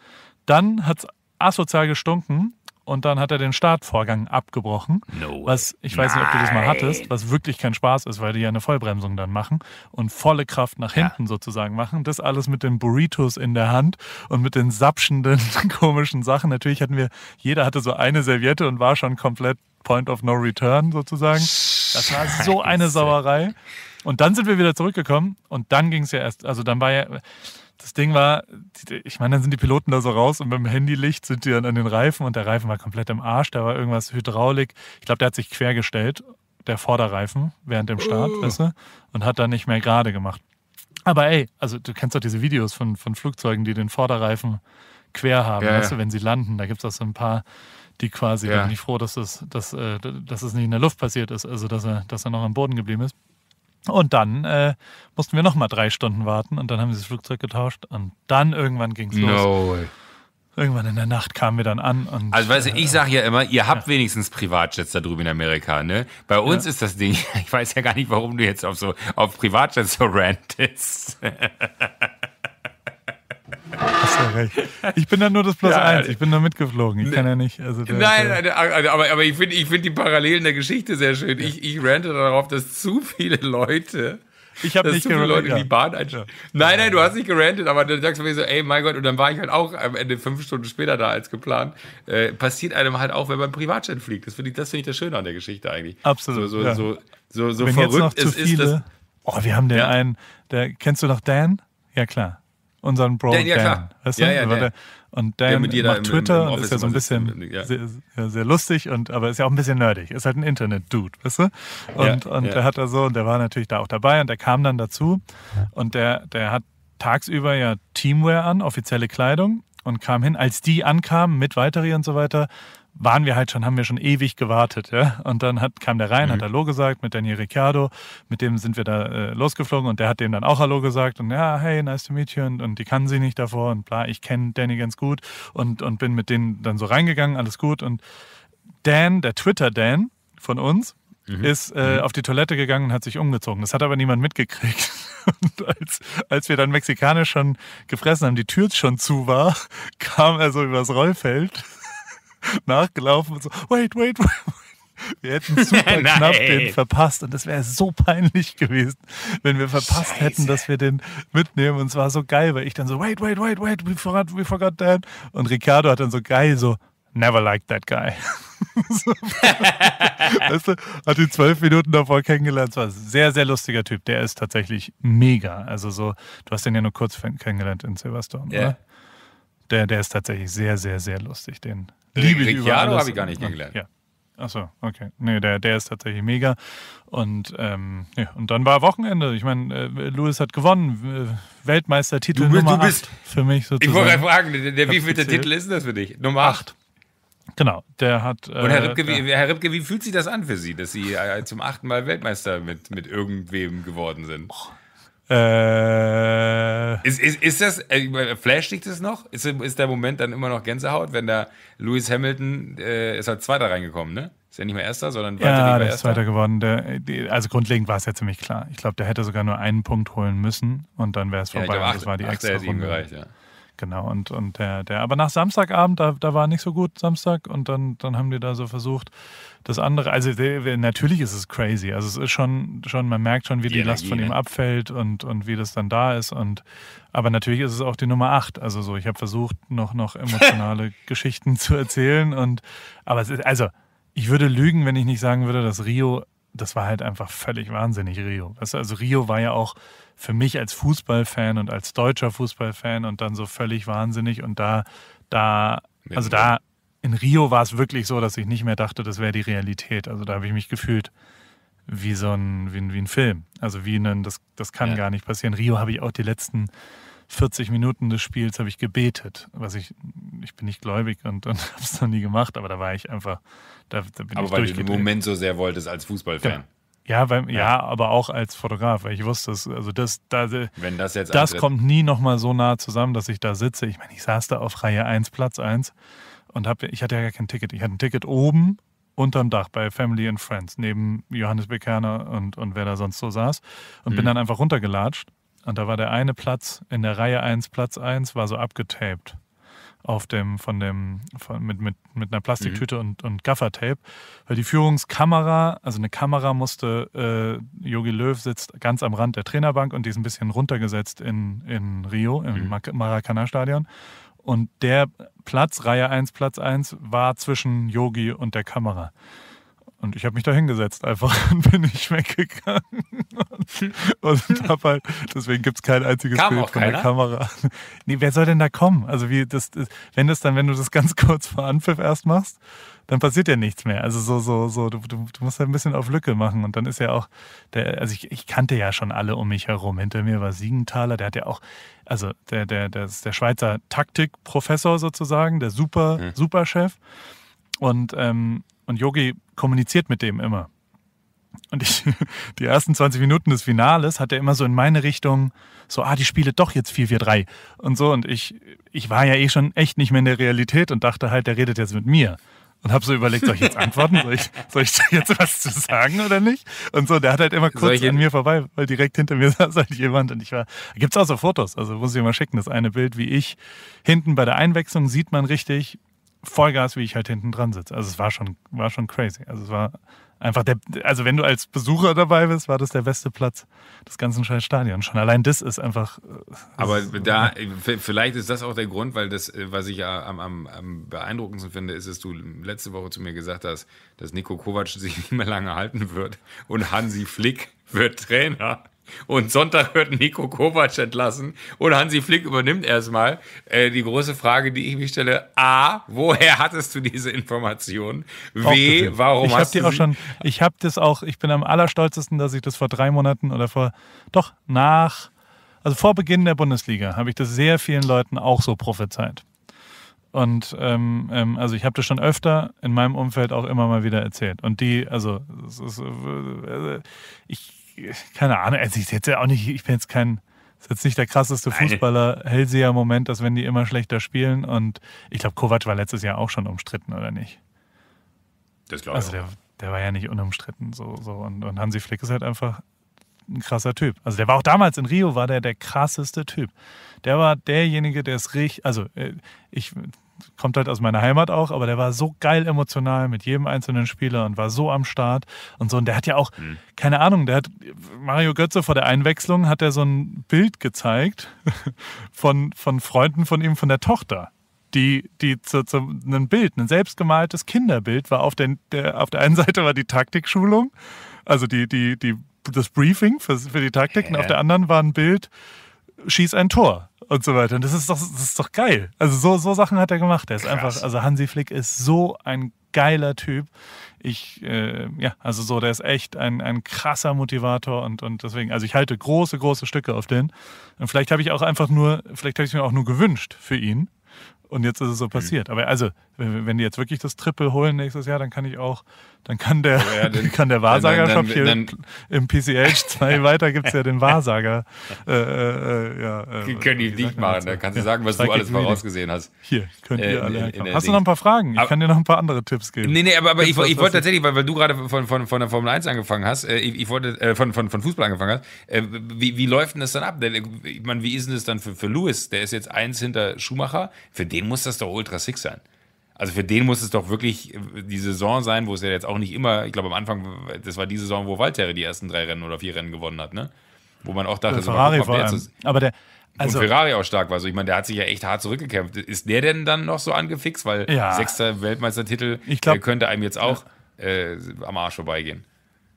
S1: Dann hat es asozial gestunken und dann hat er den Startvorgang abgebrochen.
S2: No
S1: Was, ich weiß nicht, ob du das mal hattest, was wirklich kein Spaß ist, weil die ja eine Vollbremsung dann machen und volle Kraft nach hinten sozusagen machen. Das alles mit den Burritos in der Hand und mit den sapschenden <laughs> komischen Sachen. Natürlich hatten wir, jeder hatte so eine Serviette und war schon komplett Point of No Return sozusagen. Das war so eine. Sauerei. Und dann sind wir wieder zurückgekommen und dann ging es ja erst, also dann war ja, das Ding war, ich meine, dann sind die Piloten da so raus und beim Handylicht sind die dann an den Reifen und der Reifen war komplett im Arsch. Da war irgendwas Hydraulik. Ich glaube, der hat sich quergestellt, der Vorderreifen, während dem Start, weißt du, und hat dann nicht mehr gerade gemacht. Aber ey, also du kennst doch diese Videos von, von Flugzeugen, die den Vorderreifen quer haben,
S2: Ja,
S1: weißt du, wenn sie landen. Da gibt es auch so ein paar, die quasi,
S2: Ja.
S1: bin ich froh, dass es, dass, äh, dass es nicht in der Luft passiert ist, also dass er, dass er noch am Boden geblieben ist. Und dann äh, mussten wir nochmal drei Stunden warten und dann haben sie das Flugzeug getauscht und dann irgendwann ging es los.
S2: No way.
S1: Irgendwann in der Nacht kamen wir dann an und
S2: Also weißt du, ich sage ja immer, ihr habt wenigstens Privatjets da drüben in Amerika, ne? Bei uns ist das Ding, <laughs> ich weiß ja gar nicht, warum du jetzt auf so auf Privatjets so rantest. <laughs>
S1: hast du recht. Ich bin dann nur das Plus
S2: Ja,
S1: eins, ich bin da mitgeflogen. Ich kann ja nicht. Also der,
S2: Nein,
S1: der,
S2: nein, aber, aber ich finde ich find die Parallelen der Geschichte sehr schön. Ich, ich rante darauf, dass zu viele Leute.
S1: ich habe nicht
S2: viele Leute
S1: ja.
S2: in die Bahn einsteigen. Nein, nein, du hast nicht gerantet, aber dann sagst du mir so, ey, mein Gott, und dann war ich halt auch am Ende fünf Stunden später da als geplant. Äh, passiert einem halt auch, wenn man Privatjet fliegt. Das finde ich, das finde ich das Schöne an der Geschichte eigentlich.
S1: Absolut,
S2: So, so,
S1: ja.
S2: so, so, so
S1: Wenn jetzt noch
S2: verrückt
S1: zu
S2: es ist,
S1: viele. Oh, wir haben den
S2: Ja.
S1: einen, der, kennst du noch Dan? Ja, klar. Unseren Bro
S2: Dan, ja,
S1: Dan.
S2: klar.
S1: Weißt du?
S2: Ja, ja, Dan.
S1: Und
S2: Der
S1: Dan
S2: mit dir da
S1: macht
S2: im-
S1: Twitter
S2: im
S1: ist ja so ein bisschen
S2: ja.
S1: sehr, sehr, sehr lustig, und, aber ist ja auch ein bisschen nerdig. Ist halt ein Internet-Dude, weißt du? Und,
S2: Ja,
S1: und
S2: ja.
S1: der hat da so, und der war natürlich da auch dabei und der kam dann dazu und der, der hat tagsüber ja Teamwear an, offizielle Kleidung und kam hin. Als die ankamen mit Weiteri und so weiter, waren wir halt schon, haben wir schon ewig gewartet, ja. Und dann hat, kam der rein,
S2: Mhm.
S1: hat Hallo gesagt mit Daniel Ricciardo, mit dem sind wir da äh, losgeflogen und der hat dem dann auch Hallo gesagt und ja, hey, nice to meet you und, und die kannten sie nicht davor und bla, ich kenne Danny ganz gut und, und bin mit denen dann so reingegangen, alles gut und Dan, der Twitter-Dan von uns, ist äh, auf die Toilette gegangen und hat sich umgezogen. Das hat aber niemand mitgekriegt. <laughs> Und als, als wir dann mexikanisch schon gefressen haben, die Tür schon zu war, <laughs> kam er so übers Rollfeld nachgelaufen und so, wait, wait, wait. Wir hätten <laughs> super knapp den verpasst und das wäre so peinlich gewesen, wenn wir verpasst
S2: Scheiße.
S1: hätten, dass wir den mitnehmen. Und es war so geil, weil ich dann so, wait, wait, wait, wait, we forgot, we forgot that. Und Ricardo hat dann so geil so, never liked that guy. <laughs> so, weißt du, hat ihn zwölf Minuten davor kennengelernt. Es war ein sehr, sehr lustiger Typ. Der ist tatsächlich mega. Also so, du hast den ja nur kurz kennengelernt in Silverstone,
S2: Ja.
S1: oder? Der, der ist tatsächlich sehr, sehr, sehr lustig. Den liebe ich über alles.
S2: habe ich gar nicht kennengelernt.
S1: Ja. Achso, okay. Nee, der, der ist tatsächlich mega. Und, ähm, ja, und dann war Wochenende. Ich meine, äh, Lewis hat gewonnen. Äh, Weltmeistertitel
S2: Du bist-
S1: Nummer
S2: du bist-
S1: 8 für mich
S2: Ich wollte
S1: sozusagen.
S2: gerade fragen, der, der wie viel der. Titel ist denn das für dich? Nummer 8.
S1: Genau, der hat. Äh,
S2: Und Herr Ripke,
S1: der-
S2: wie, Herr Ripke, wie fühlt sich das an für Sie, dass Sie äh, zum achten Mal Weltmeister mit, mit irgendwem geworden sind?
S1: Äh,
S2: Ist, ist, ist das, äh, flasht dich das noch? Ist, ist der Moment dann immer noch Gänsehaut, wenn da Lewis Hamilton, äh, ist halt Zweiter reingekommen, ne? Ist ja nicht mehr Erster, sondern
S1: ja,
S2: war
S1: der ist. Zweiter geworden. Der, die, also grundlegend war es ja ziemlich klar. Ich glaube, der hätte sogar nur einen Punkt holen müssen und dann wäre es
S2: Ja,
S1: vorbei.
S2: glaube,
S1: und das war die extra Runde.
S2: gereicht, ja.
S1: Genau, und, und der, der, aber nach Samstagabend, da, da war nicht so gut Samstag und dann, dann haben die da so versucht, das andere, also natürlich ist es crazy. Also es ist schon, schon, man merkt schon, wie die,
S2: Die
S1: Last von ihm
S2: ne?
S1: abfällt und, und wie das dann da ist. Und aber natürlich ist es auch die Nummer 8. Also so, ich habe versucht, noch, noch emotionale <laughs> Geschichten zu erzählen. Und aber es ist, also, ich würde lügen, wenn ich nicht sagen würde, dass Rio, das war halt einfach völlig wahnsinnig, Rio. Weißt du, also Rio war ja auch für mich als Fußballfan und als deutscher Fußballfan und dann so völlig wahnsinnig und da, da Also da in Rio war es wirklich so, dass ich nicht mehr dachte, das wäre die Realität. Also da habe ich mich gefühlt wie so ein, wie ein, wie ein Film. Also wie ein, das, das kann
S2: Ja.
S1: gar nicht passieren. Rio habe ich auch die letzten 40 Minuten des Spiels habe ich gebetet. Was ich, ich bin nicht gläubig und, und <laughs> habe es noch nie gemacht, aber da war ich einfach, da, da bin
S2: Aber
S1: ich
S2: weil du den
S1: durchgedreht.
S2: Moment so sehr wolltest als Fußballfan.
S1: Genau. Ja, weil, ja, aber auch als Fotograf, weil ich wusste, es- also das, da,
S2: Wenn das jetzt
S1: das kommt nie nochmal so nah zusammen, dass ich da sitze. Ich meine, ich saß da auf Reihe 1, Platz 1 und hab, ich hatte ja gar kein Ticket. Ich hatte ein Ticket oben unterm Dach bei Family and Friends, neben Johannes Bekerner und, und wer da sonst so saß und
S2: Mhm.
S1: bin dann einfach runtergelatscht. Und da war der eine Platz in der Reihe 1, Platz 1, war so abgetaped auf dem, von dem, von, mit, mit, mit einer Plastiktüte
S2: Mhm.
S1: und, und Gaffertape. Weil die Führungskamera, also eine Kamera musste, äh, Jogi Löw sitzt ganz am Rand der Trainerbank und die ist ein bisschen runtergesetzt in, in Rio, im
S2: Mhm.
S1: Mar- Maracanã-Stadion. Und der Platz, Reihe 1, Platz 1, war zwischen Yogi und der Kamera. Und ich habe mich da hingesetzt einfach <laughs> und bin nicht weggegangen. <laughs> Und, und <laughs> hab halt, deswegen gibt es kein einziges
S2: Kam
S1: Bild von der
S2: keiner?
S1: Kamera. Nee, wer soll denn da kommen? Also wie das, das- wenn das dann, wenn du das ganz kurz vor Anpfiff erst machst, dann passiert ja nichts mehr. Also so, so, so, du, du, du musst halt ein bisschen auf Lücke machen. Und dann ist ja auch, der, also ich, ich kannte ja schon alle um mich herum. Hinter mir war Siegenthaler, der hat ja auch, also der, der, der ist der Schweizer Taktikprofessor sozusagen, der super,
S2: Hm.
S1: Superchef. Und, ähm, und Yogi kommuniziert mit dem immer. Und ich, <laughs> die ersten 20 Minuten des Finales hat er immer so in meine Richtung so, ah, die spiele doch jetzt 4-4-3 und so. Und ich, ich war ja eh schon echt nicht mehr in der Realität und dachte halt, der redet jetzt mit mir. Und habe so überlegt, soll ich jetzt antworten? Soll ich, soll ich da jetzt was zu sagen oder nicht? Und so, der hat halt immer kurz an mir vorbei, weil direkt hinter mir <laughs> saß halt jemand und ich war, da gibt's auch so Fotos, also muss ich mal schicken, das eine Bild, wie ich hinten bei der Einwechslung sieht man richtig Vollgas, wie ich halt hinten dran sitze. Also es war schon, war schon crazy. Also es war einfach der, also wenn du als Besucher dabei bist, war das der beste Platz des ganzen scheiß Stadions. Schon allein das ist einfach. äh,
S2: Aber da, vielleicht ist das auch der Grund, weil das, äh, was ich ja am, am, am beeindruckendsten finde, ist, dass du letzte Woche zu mir gesagt hast, dass Nico Kovac <laughs> sich nicht mehr lange halten wird und Hansi Flick wird Trainer. Und Sonntag wird Nico Kovac entlassen und Hansi Flick übernimmt erstmal. Äh, die große Frage, die ich mich stelle: A, woher hattest du diese Information? W, warum
S1: ich
S2: hast
S1: die
S2: du
S1: auch
S2: sie-
S1: schon, ich habe das auch, ich bin am allerstolzesten, dass ich das vor drei Monaten oder vor, doch nach, also vor Beginn der Bundesliga, habe ich das sehr vielen Leuten auch so prophezeit. Und ähm, ähm, also ich habe das schon öfter in meinem Umfeld auch immer mal wieder erzählt. Und die, also es ist, äh, ich, keine Ahnung, also ich jetzt ja auch nicht, ich bin jetzt kein, ist jetzt nicht der krasseste. Fußballer, Hellseher Moment, dass wenn die immer schlechter spielen und ich glaube, Kovac war letztes Jahr auch schon umstritten, oder nicht?
S2: Das glaube ich
S1: Also der, der war ja nicht unumstritten. So, so. Und, und Hansi Flick ist halt einfach ein krasser Typ. Also der war auch damals in Rio, war der der krasseste Typ. Der war derjenige, der es richtig, also äh, ich kommt halt aus meiner Heimat auch, aber der war so geil emotional mit jedem einzelnen Spieler und war so am Start und so. Und der hat ja auch, keine Ahnung, der hat Mario Götze vor der Einwechslung hat er so ein Bild gezeigt <laughs> von, von Freunden von ihm, von der Tochter die, die zu, zu ein Bild, ein selbstgemaltes Kinderbild war. Auf, den, der, auf der einen Seite war die Taktikschulung, also die, die, die, das Briefing für, für die Taktik, und auf der anderen war ein Bild, schieß ein Tor und so weiter. Und das ist doch, das ist doch geil. Also so, so Sachen hat er gemacht. Der ist
S2: Krass.
S1: einfach, also Hansi Flick ist so ein geiler Typ. Ich, äh, ja, also so, der ist echt ein, ein krasser Motivator und, und deswegen, also ich halte große, große Stücke auf den. Und vielleicht habe ich auch einfach nur, vielleicht habe ich es mir auch nur gewünscht für ihn. Und jetzt ist es so
S2: Mhm.
S1: passiert. Aber also, wenn die jetzt wirklich das Triple holen nächstes Jahr, dann kann ich auch, dann kann der,
S2: ja, <laughs> dann-
S1: kann der Wahrsager-Shop
S2: dann-
S1: hier
S2: dann-
S1: im PCH 2 <laughs> weiter gibt es ja den Wahrsager. Äh, äh, ja, äh,
S2: können die nicht machen. Da kannst du sagen, was du alles vorausgesehen hast.
S1: Hier, könnt ihr alle Hast du noch ein paar Fragen? Ich kann dir noch ein paar andere Tipps geben.
S2: Nee, nee, aber, aber ich, ich wollte tatsächlich, weil, weil du gerade von, von, von der Formel 1 angefangen hast, ich, ich wollte, von, von, von Fußball angefangen hast, wie, wie läuft denn das dann ab? Denn, Ich meine, wie ist denn das dann für, für Lewis? Der ist jetzt eins hinter Schumacher. Für den muss das doch Ultra Six sein. Also für den muss es doch wirklich die Saison sein, wo es ja jetzt auch nicht immer, ich glaube am Anfang, das war die Saison, wo Valtteri die ersten drei Rennen oder vier Rennen gewonnen hat, ne? Wo man auch dachte, so,
S1: Ferrari vor allem. Aber der, also,
S2: und Ferrari auch stark war. Also ich meine, der hat sich ja echt hart zurückgekämpft. Ist der denn dann noch so angefixt? Weil
S1: Ja.
S2: sechster Weltmeistertitel
S1: Ich glaub-
S2: könnte einem jetzt auch äh, am Arsch vorbeigehen.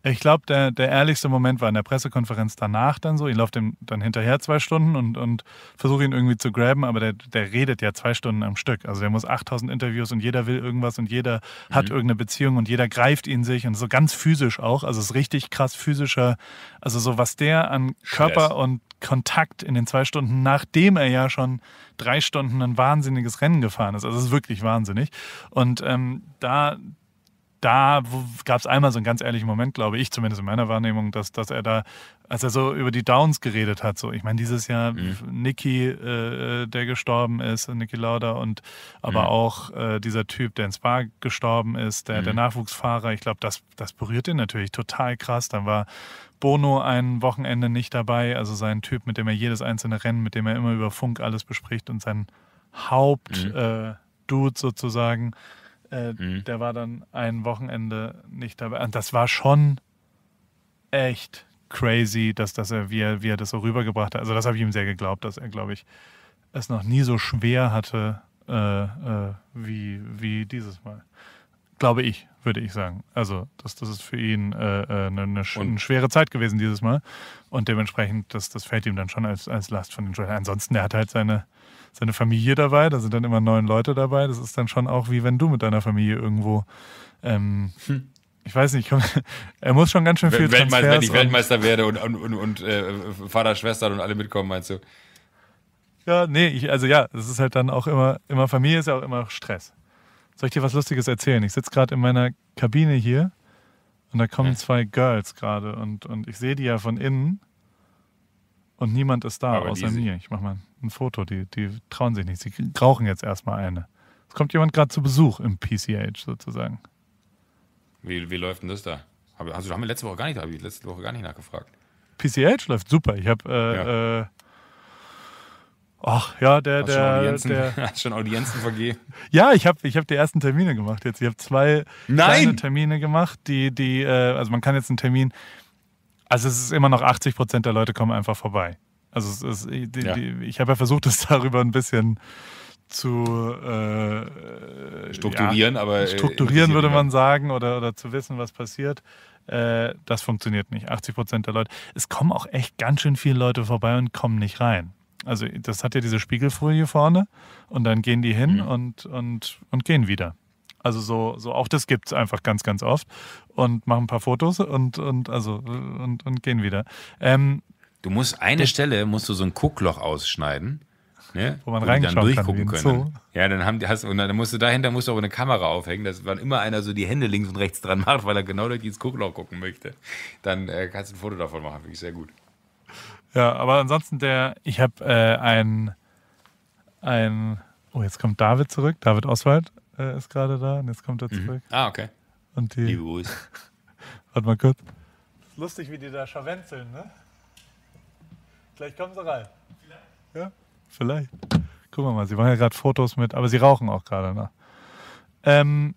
S1: Ich glaube, der, der ehrlichste Moment war in der Pressekonferenz danach dann so. Ich laufe dem dann hinterher zwei Stunden und, und versuche ihn irgendwie zu graben, aber der, der redet ja zwei Stunden am Stück. Also der muss 8000 Interviews und jeder will irgendwas und jeder mhm. hat irgendeine Beziehung und jeder greift ihn sich und so ganz physisch auch. Also es ist richtig krass physischer. Also so was der an Körper Stress. und Kontakt in den zwei Stunden, nachdem er ja schon drei Stunden ein wahnsinniges Rennen gefahren ist. Also es ist wirklich wahnsinnig. Und ähm, da, da gab es einmal so einen ganz ehrlichen Moment, glaube ich, zumindest in meiner Wahrnehmung, dass, dass er da, als er so über die Downs geredet hat, so, ich meine, dieses Jahr mhm. Niki, äh, der gestorben ist, Niki Lauda, und aber mhm. auch äh, dieser Typ, der in Spa gestorben ist, der, mhm. der Nachwuchsfahrer, ich glaube, das, das berührt ihn natürlich total krass. Dann war Bono ein Wochenende nicht dabei, also sein Typ, mit dem er jedes einzelne Rennen, mit dem er immer über Funk alles bespricht und sein Hauptdude mhm. äh, sozusagen äh, mhm. Der war dann ein Wochenende nicht dabei. Und das war schon echt crazy, dass, dass er, wie er, wie er das so rübergebracht hat. Also das habe ich ihm sehr geglaubt, dass er, glaube ich, es noch nie so schwer hatte äh, äh, wie, wie dieses Mal. Glaube ich, würde ich sagen. Also das, das ist für ihn äh, äh eine, eine, eine, schwere Zeit gewesen dieses Mal. Und dementsprechend, das, das fällt ihm dann schon als, als Last von den Schultern. Ansonsten, er hat halt seine, seine Familie dabei, da sind dann immer neun Leute dabei. Das ist dann schon auch wie wenn du mit deiner Familie irgendwo, ähm, hm. ich weiß nicht, <laughs> er muss schon ganz schön viel
S2: Weltmeister, Wenn ich Weltmeister werde und, und, und, und äh, Vater, Schwester und alle mitkommen, meinst du?
S1: Ja, nee, ich, also ja, es ist halt dann auch immer, immer Familie ist ja auch immer Stress. Soll ich dir was Lustiges erzählen? Ich sitze gerade in meiner Kabine hier und da kommen hm. zwei Girls gerade und, und ich sehe die ja von innen und niemand ist da, Aber außer mir. Ich mache mal ein Foto. Die, die trauen sich nicht. Sie rauchen jetzt erstmal eine. Es kommt jemand gerade zu Besuch im PCH sozusagen.
S2: Wie, wie läuft denn das da? Also, haben wir letzte Woche gar nicht, habe ich letzte Woche gar nicht nachgefragt.
S1: PCH läuft super. Ich habe äh, ja. äh, Ach ja, der, hast der,
S2: Audienzen,
S1: der. <laughs>
S2: Hast schon Audienzen vergeben? <laughs>
S1: ja, ich habe ich hab die ersten Termine gemacht jetzt. Ich habe zwei Nein! Termine gemacht, die, die, äh, also man kann jetzt einen Termin, also es ist immer noch 80 Prozent der Leute kommen einfach vorbei. Also ist, die, ja. die, ich habe ja versucht, es <laughs> darüber ein bisschen zu
S2: äh, strukturieren, ja, aber
S1: äh, strukturieren würde man sagen oder, oder zu wissen, was passiert. Äh, das funktioniert nicht. 80 Prozent der Leute. Es kommen auch echt ganz schön viele Leute vorbei und kommen nicht rein. Also das hat ja diese Spiegelfolie vorne und dann gehen die hin mhm. und, und, und gehen wieder. Also so, so auch das gibt es einfach ganz, ganz oft und machen ein paar Fotos und, und, also, und, und gehen wieder. Ähm,
S2: du musst eine Stelle, musst du so ein Guckloch ausschneiden. Ne?
S1: Wo man wo dann durchgucken kann, können.
S2: Ja, dann haben die, hast, und dann musst du dahinter musst du auch eine Kamera aufhängen, dass wann immer einer so die Hände links und rechts dran macht, weil er genau durch dieses Guckloch gucken möchte, dann äh, kannst du ein Foto davon machen. Finde ich sehr gut.
S1: Ja, aber ansonsten der, ich habe äh, ein, ein, oh, jetzt kommt David zurück. David Oswald äh, ist gerade da und jetzt kommt er mhm. zurück.
S2: Mhm. Ah, okay.
S1: Und die,
S2: Liebe Grüße. <laughs>
S1: Warte mal kurz. Ist lustig, wie die da scharwenzeln, ne? Gleich kommen sie rein. Vielleicht? Ja, vielleicht. Gucken wir mal, sie machen ja gerade Fotos mit, aber sie rauchen auch gerade noch. Ähm,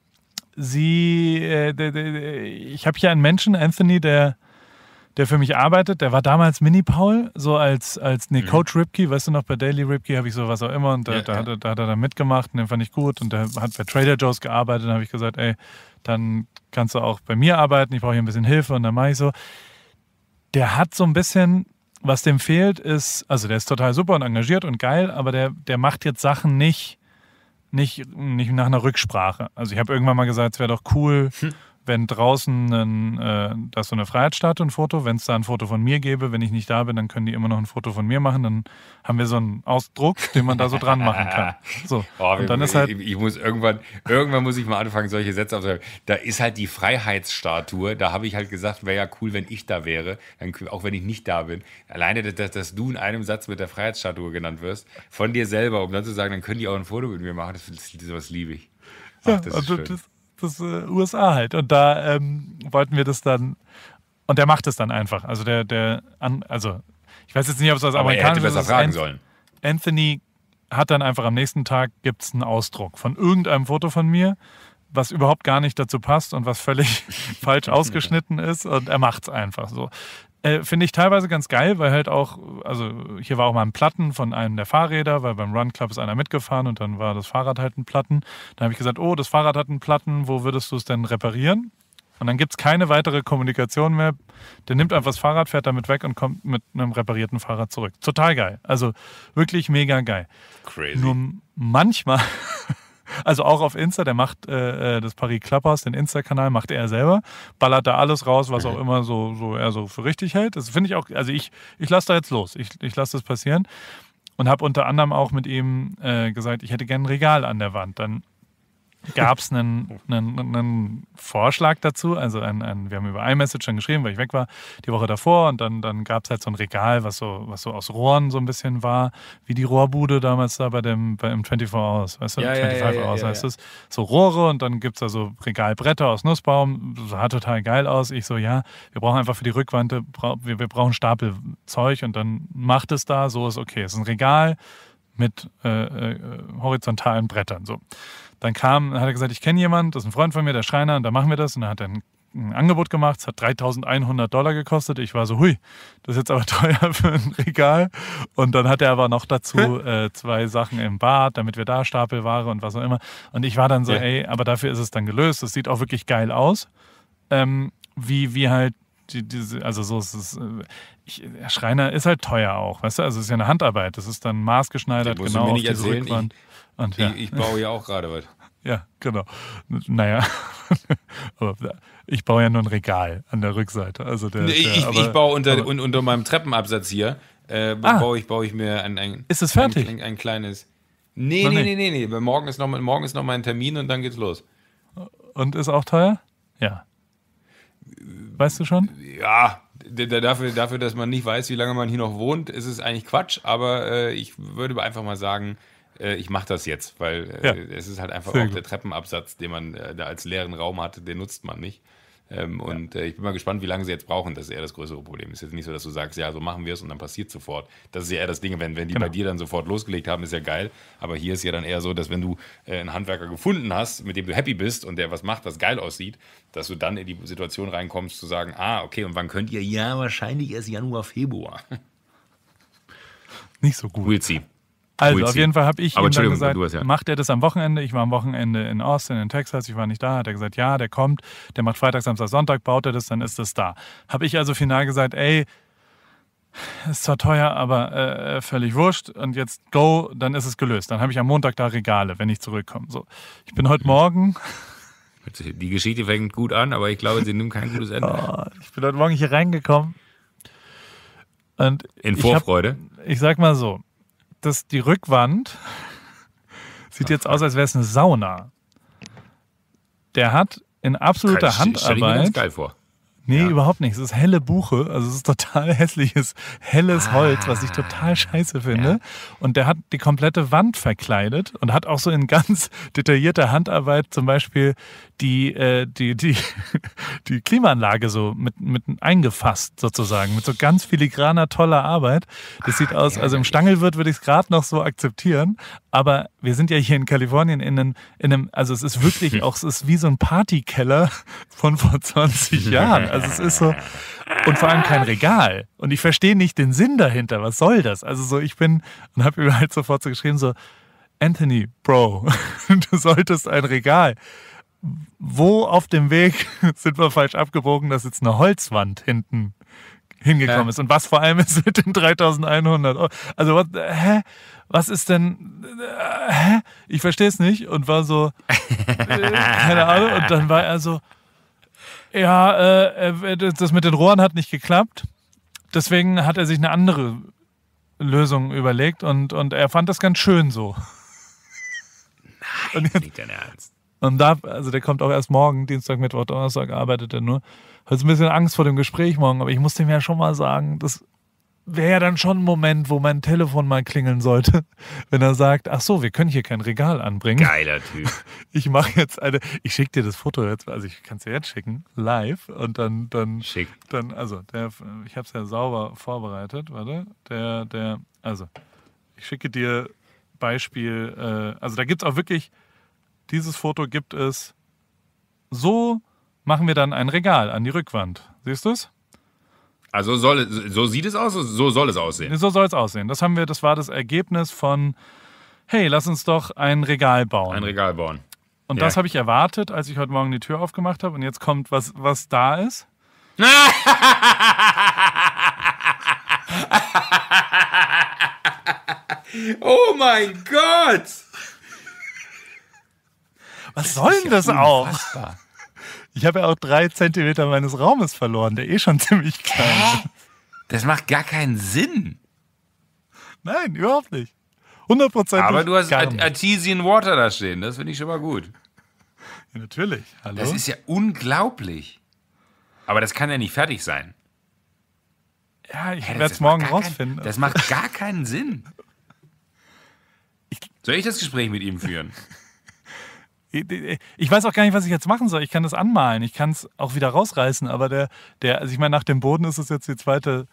S1: sie, äh, ich habe hier einen Menschen, Anthony, der der für mich arbeitet. Der war damals Mini-Paul, so als, als nee, mhm. Coach Ripkey, weißt du noch, bei Daily Ripkey habe ich so was auch immer und da, ja, da, ja. Hat, er, da hat er dann mitgemacht und den fand ich gut und der hat bei Trader Joe's gearbeitet. Dann habe ich gesagt, ey, dann kannst du auch bei mir arbeiten, ich brauche hier ein bisschen Hilfe und dann mache ich so. Der hat so ein bisschen, was dem fehlt, ist, also der ist total super und engagiert und geil, aber der, der macht jetzt Sachen nicht, nicht, nicht nach einer Rücksprache. Also ich habe irgendwann mal gesagt, es wäre doch cool, hm wenn draußen ein, äh, da ist so eine Freiheitsstatue, ein Foto, wenn es da ein Foto von mir gäbe, wenn ich nicht da bin, dann können die immer noch ein Foto von mir machen, dann haben wir so einen Ausdruck, den man da so dran machen kann. <laughs> So.
S2: Oh, und dann ist halt ich, ich, muss irgendwann, irgendwann muss ich mal anfangen, solche Sätze aufzuschreiben. Da ist halt die Freiheitsstatue, da habe ich halt gesagt, wäre ja cool, wenn ich da wäre, dann, auch wenn ich nicht da bin. Alleine, dass, dass du in einem Satz mit der Freiheitsstatue genannt wirst, von dir selber, um dann zu sagen, dann können die auch ein Foto mit mir machen, das, das, das liebe ich.
S1: Ach, ja, das ist also schön. Das, das äh, USA halt. Und da ähm, wollten wir das dann. Und der macht es dann einfach. Also der, der, an, also ich weiß jetzt nicht, ob es was Amerikanisches
S2: ist. fragen sollen.
S1: Anthony hat dann einfach am nächsten Tag gibt es einen Ausdruck von irgendeinem Foto von mir, was überhaupt gar nicht dazu passt und was völlig <laughs> falsch ausgeschnitten ist und er macht es einfach so. Äh, Finde ich teilweise ganz geil, weil halt auch, also hier war auch mal ein Platten von einem der Fahrräder, weil beim Run Club ist einer mitgefahren und dann war das Fahrrad halt ein Platten. Da habe ich gesagt, oh, das Fahrrad hat einen Platten, wo würdest du es denn reparieren? Und dann gibt es keine weitere Kommunikation mehr. Der nimmt einfach das Fahrrad, fährt damit weg und kommt mit einem reparierten Fahrrad zurück. Total geil. Also wirklich mega geil.
S2: Crazy.
S1: Nur manchmal, <laughs> also auch auf Insta, der macht äh, äh, das Paris Clubhouse, den Insta-Kanal macht er selber, ballert da alles raus, was auch immer so, so er so für richtig hält. Das finde ich auch, also ich, ich lasse da jetzt los. Ich, ich lasse das passieren. Und habe unter anderem auch mit ihm äh, gesagt, ich hätte gerne ein Regal an der Wand. Dann gab es einen, einen, einen, Vorschlag dazu. Also ein, ein, wir haben über iMessage dann geschrieben, weil ich weg war, die Woche davor. Und dann, dann gab es halt so ein Regal, was so, was so aus Rohren so ein bisschen war, wie die Rohrbude damals da bei dem beim 24 Hours, weißt du?
S2: Ja,
S1: 25
S2: ja, ja,
S1: Hours heißt es. So Rohre und dann gibt es da so Regalbretter aus Nussbaum. Sah total geil aus. Ich so, ja, wir brauchen einfach für die Rückwand, wir, wir brauchen Stapel Zeug und dann macht es da, so ist okay. Es ist ein Regal mit äh, äh, horizontalen Brettern. So. Dann kam, hat er gesagt, ich kenne jemanden, das ist ein Freund von mir, der Schreiner, und da machen wir das. Und dann hat er ein, ein Angebot gemacht, es hat 3100 Dollar gekostet. Ich war so, hui, das ist jetzt aber <laughs> teuer für ein Regal. Und dann hat er aber noch dazu äh, zwei Sachen im Bad, damit wir da Stapelware und was auch immer. Und ich war dann so,
S2: Ja.
S1: ey, aber dafür ist es dann gelöst. Das sieht auch wirklich geil aus. Ähm, wie, wie halt die, diese, also so ist es, äh, ich, Schreiner ist halt teuer auch, weißt du, also es ist ja eine Handarbeit, das ist dann maßgeschneidert, genau
S2: mir
S1: auf
S2: nicht
S1: diese
S2: erzählen.
S1: Rückwand. Und ja,
S2: Ich, ich baue ja auch gerade was. <laughs>
S1: ja, genau. Naja, <laughs> aber ich baue ja nur ein Regal an der Rückseite. Also der,
S2: Ich,
S1: der,
S2: ich,
S1: aber-
S2: ich baue unter,
S1: aber-
S2: un, unter meinem Treppenabsatz hier, äh,
S1: Ah.
S2: baue, ich, baue ich mir ein, ein,
S1: Ist es fertig?
S2: ein, ein, ein kleines. Nee, nee, nee, nee, nee. Morgen ist noch morgen ist noch mal ein Termin und dann geht's los.
S1: Und ist auch teuer? Ja. Weißt du schon?
S2: Ja, dafür, dafür, dass man nicht weiß, wie lange man hier noch wohnt, ist es eigentlich Quatsch. Aber äh, ich würde einfach mal sagen, äh, ich mache das jetzt, weil äh,
S1: Ja.
S2: es ist halt einfach
S1: Sehr
S2: auch
S1: gut.
S2: der Treppenabsatz, den man äh, da als leeren Raum hatte, den nutzt man nicht. Ähm, Und äh, ich bin mal gespannt, wie lange sie jetzt brauchen. Das ist eher das größere Problem. Es ist jetzt nicht so, dass du sagst, ja, so machen wir es und dann passiert sofort. Das ist ja eher das Ding, wenn, wenn die
S1: Genau.
S2: bei dir dann sofort losgelegt haben, ist ja geil. Aber hier ist ja dann eher so, dass wenn du äh, einen Handwerker gefunden hast, mit dem du happy bist und der was macht, was geil aussieht, dass du dann in die Situation reinkommst zu sagen, ah, okay, und wann könnt ihr? Ja, wahrscheinlich erst Januar, Februar.
S1: Nicht so gut.
S2: We'll see.
S1: Also auf jeden Fall habe ich
S2: Aber
S1: ihm dann gesagt,
S2: hast ja-
S1: macht er das am Wochenende? Ich war am Wochenende in Austin, in Texas, ich war nicht da. Hat er gesagt, ja, der kommt, der macht Freitag, Samstag, Sonntag, baut er das, dann ist das da. Habe ich also final gesagt, ey, ist zwar teuer, aber äh, völlig wurscht und jetzt go, dann ist es gelöst. Dann habe ich am Montag da Regale, wenn ich zurückkomme. So, ich bin heute Morgen,
S2: Die Geschichte fängt gut an, aber ich glaube, sie nimmt kein gutes Ende. <laughs>
S1: oh, ich bin heute Morgen hier reingekommen und
S2: In
S1: ich hab-
S2: Vorfreude.
S1: ich sag mal so, dass die Rückwand <laughs> sieht jetzt aus, als wäre es eine Sauna. Der hat in absoluter
S2: Stell ich mir ganz
S1: Handarbeit.
S2: geil vor.
S1: Nee,
S2: Ja.
S1: überhaupt nicht. Es ist helle Buche, also es ist total <laughs> hässliches, helles Holz, was ich total scheiße finde.
S2: Ja.
S1: Und der hat die komplette Wand verkleidet und hat auch so in ganz <laughs> detaillierter Handarbeit zum Beispiel die, äh, die, die, <laughs> die Klimaanlage so mit, mit eingefasst sozusagen, mit so ganz filigraner, toller Arbeit. Das sieht aus, also im Stangelwirt würde ich es gerade noch so akzeptieren, aber wir sind ja hier in Kalifornien in einem, in einem also es ist wirklich <laughs> auch, es ist wie so ein Partykeller von vor 20 <laughs> Jahren. Also es ist so, und vor allem kein Regal. Und ich verstehe nicht den Sinn dahinter. Was soll das? Also so, ich bin, und habe ihm halt sofort so geschrieben, so, Anthony, Bro, du solltest ein Regal. Wo auf dem Weg <laughs> sind wir falsch abgebogen, dass jetzt eine Holzwand hinten hingekommen
S2: Ja.
S1: ist? Und was vor allem ist mit den 3100 Euro? Also, was, hä? Was ist denn, äh, hä? Ich verstehe es nicht und war so, äh, keine Ahnung. Und dann war er so, ja, äh, äh, das mit den Rohren hat nicht geklappt. Deswegen hat er sich eine andere Lösung überlegt und, und er fand das ganz schön so. Und jetzt
S2: Nicht dein Ernst.
S1: Und da, also der kommt auch erst morgen, Dienstag, Mittwoch, Donnerstag arbeitet er nur. Hat ein bisschen Angst vor dem Gespräch morgen, aber ich muss dem ja schon mal sagen, das wäre ja dann schon ein Moment, wo mein Telefon mal klingeln sollte, <laughs> wenn er sagt, ach so, wir können hier kein Regal anbringen.
S2: Geiler Typ. <laughs>
S1: Ich mache jetzt eine, ich schicke dir das Foto jetzt, also ich kann es dir jetzt schicken, live und dann, dann,
S2: Schick.
S1: dann, also der, ich habe es ja sauber vorbereitet, warte, der, der, also ich schicke dir Beispiel, äh, also da gibt es auch wirklich, dieses Foto gibt es, so machen wir dann ein Regal an die Rückwand. Siehst du es?
S2: Also soll, so sieht es aus, so soll es aussehen.
S1: So soll es aussehen. Das haben wir, das war das Ergebnis von, hey, lass uns doch ein Regal bauen.
S2: Ein Regal bauen.
S1: Und
S2: Ja.
S1: das habe ich erwartet, als ich heute Morgen die Tür aufgemacht habe. Und jetzt kommt, was, was da ist. <laughs>
S2: Oh mein Gott!
S1: Was soll denn das auch? Ich habe ja auch drei Zentimeter meines Raumes verloren, der eh schon <laughs> ziemlich klein ist.
S2: Das macht gar keinen Sinn.
S1: Nein, überhaupt nicht. 100 Prozent.
S2: Aber du hast Art- Artesian Water da stehen. Das finde ich schon mal gut.
S1: Ja, natürlich. Hallo?
S2: Das ist ja unglaublich. Aber das kann ja nicht fertig sein.
S1: ja, ich werde es morgen rausfinden.
S2: Kein, das macht gar keinen Sinn. <laughs> Soll ich das Gespräch mit ihm führen? <laughs>
S1: ich weiß auch gar nicht, was ich jetzt machen soll. Ich kann das anmalen, ich kann es auch wieder rausreißen, aber der, der, also ich meine, nach dem Boden ist es jetzt die zweite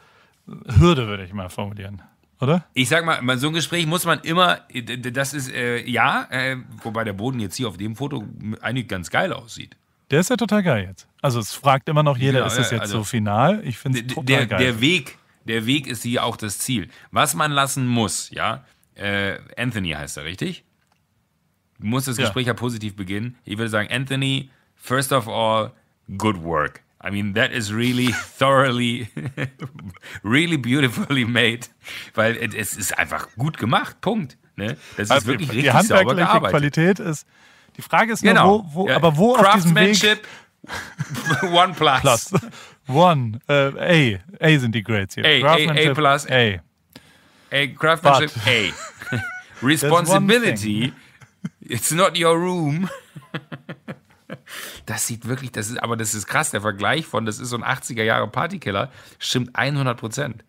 S1: Hürde, würde ich mal formulieren. Oder?
S2: Ich sag mal, bei so ein Gespräch muss man immer, das ist, äh, ja, äh, wobei der Boden jetzt hier auf dem Foto eigentlich ganz geil aussieht.
S1: Der ist ja total geil jetzt. Also es fragt immer noch jeder,
S2: Genau,
S1: ist es jetzt
S2: also-
S1: so final? Ich finde es
S2: Der,
S1: total
S2: der,
S1: geil.
S2: der Weg, der Weg ist hier auch das Ziel. Was man lassen muss, ja, äh, Anthony heißt er, richtig? Muss das
S1: Ja.
S2: Gespräch ja positiv beginnen. Ich würde sagen, Anthony, first of all, good work. I mean, that is really <laughs> thoroughly, really beautifully made, weil es ist einfach gut gemacht. Punkt. Ne? Das ist
S1: Also
S2: wirklich
S1: die
S2: richtig sauber
S1: handwerkliche
S2: gearbeitet.
S1: Qualität ist. Die Frage ist nur,
S2: Genau.
S1: wo, wo,
S2: Ja.
S1: aber wo auf diesem Weg.
S2: Craftsmanship, <laughs> One plus.
S1: Plus. One. Äh, A. A sind die Grades hier.
S2: A, A, A plus.
S1: A.
S2: A craftsmanship
S1: But-
S2: A. <laughs> Responsibility. It's not your room. <laughs> Das sieht wirklich, das ist, aber das ist krass, der Vergleich von, das ist so ein 80er Jahre Partykiller, stimmt 100 Prozent.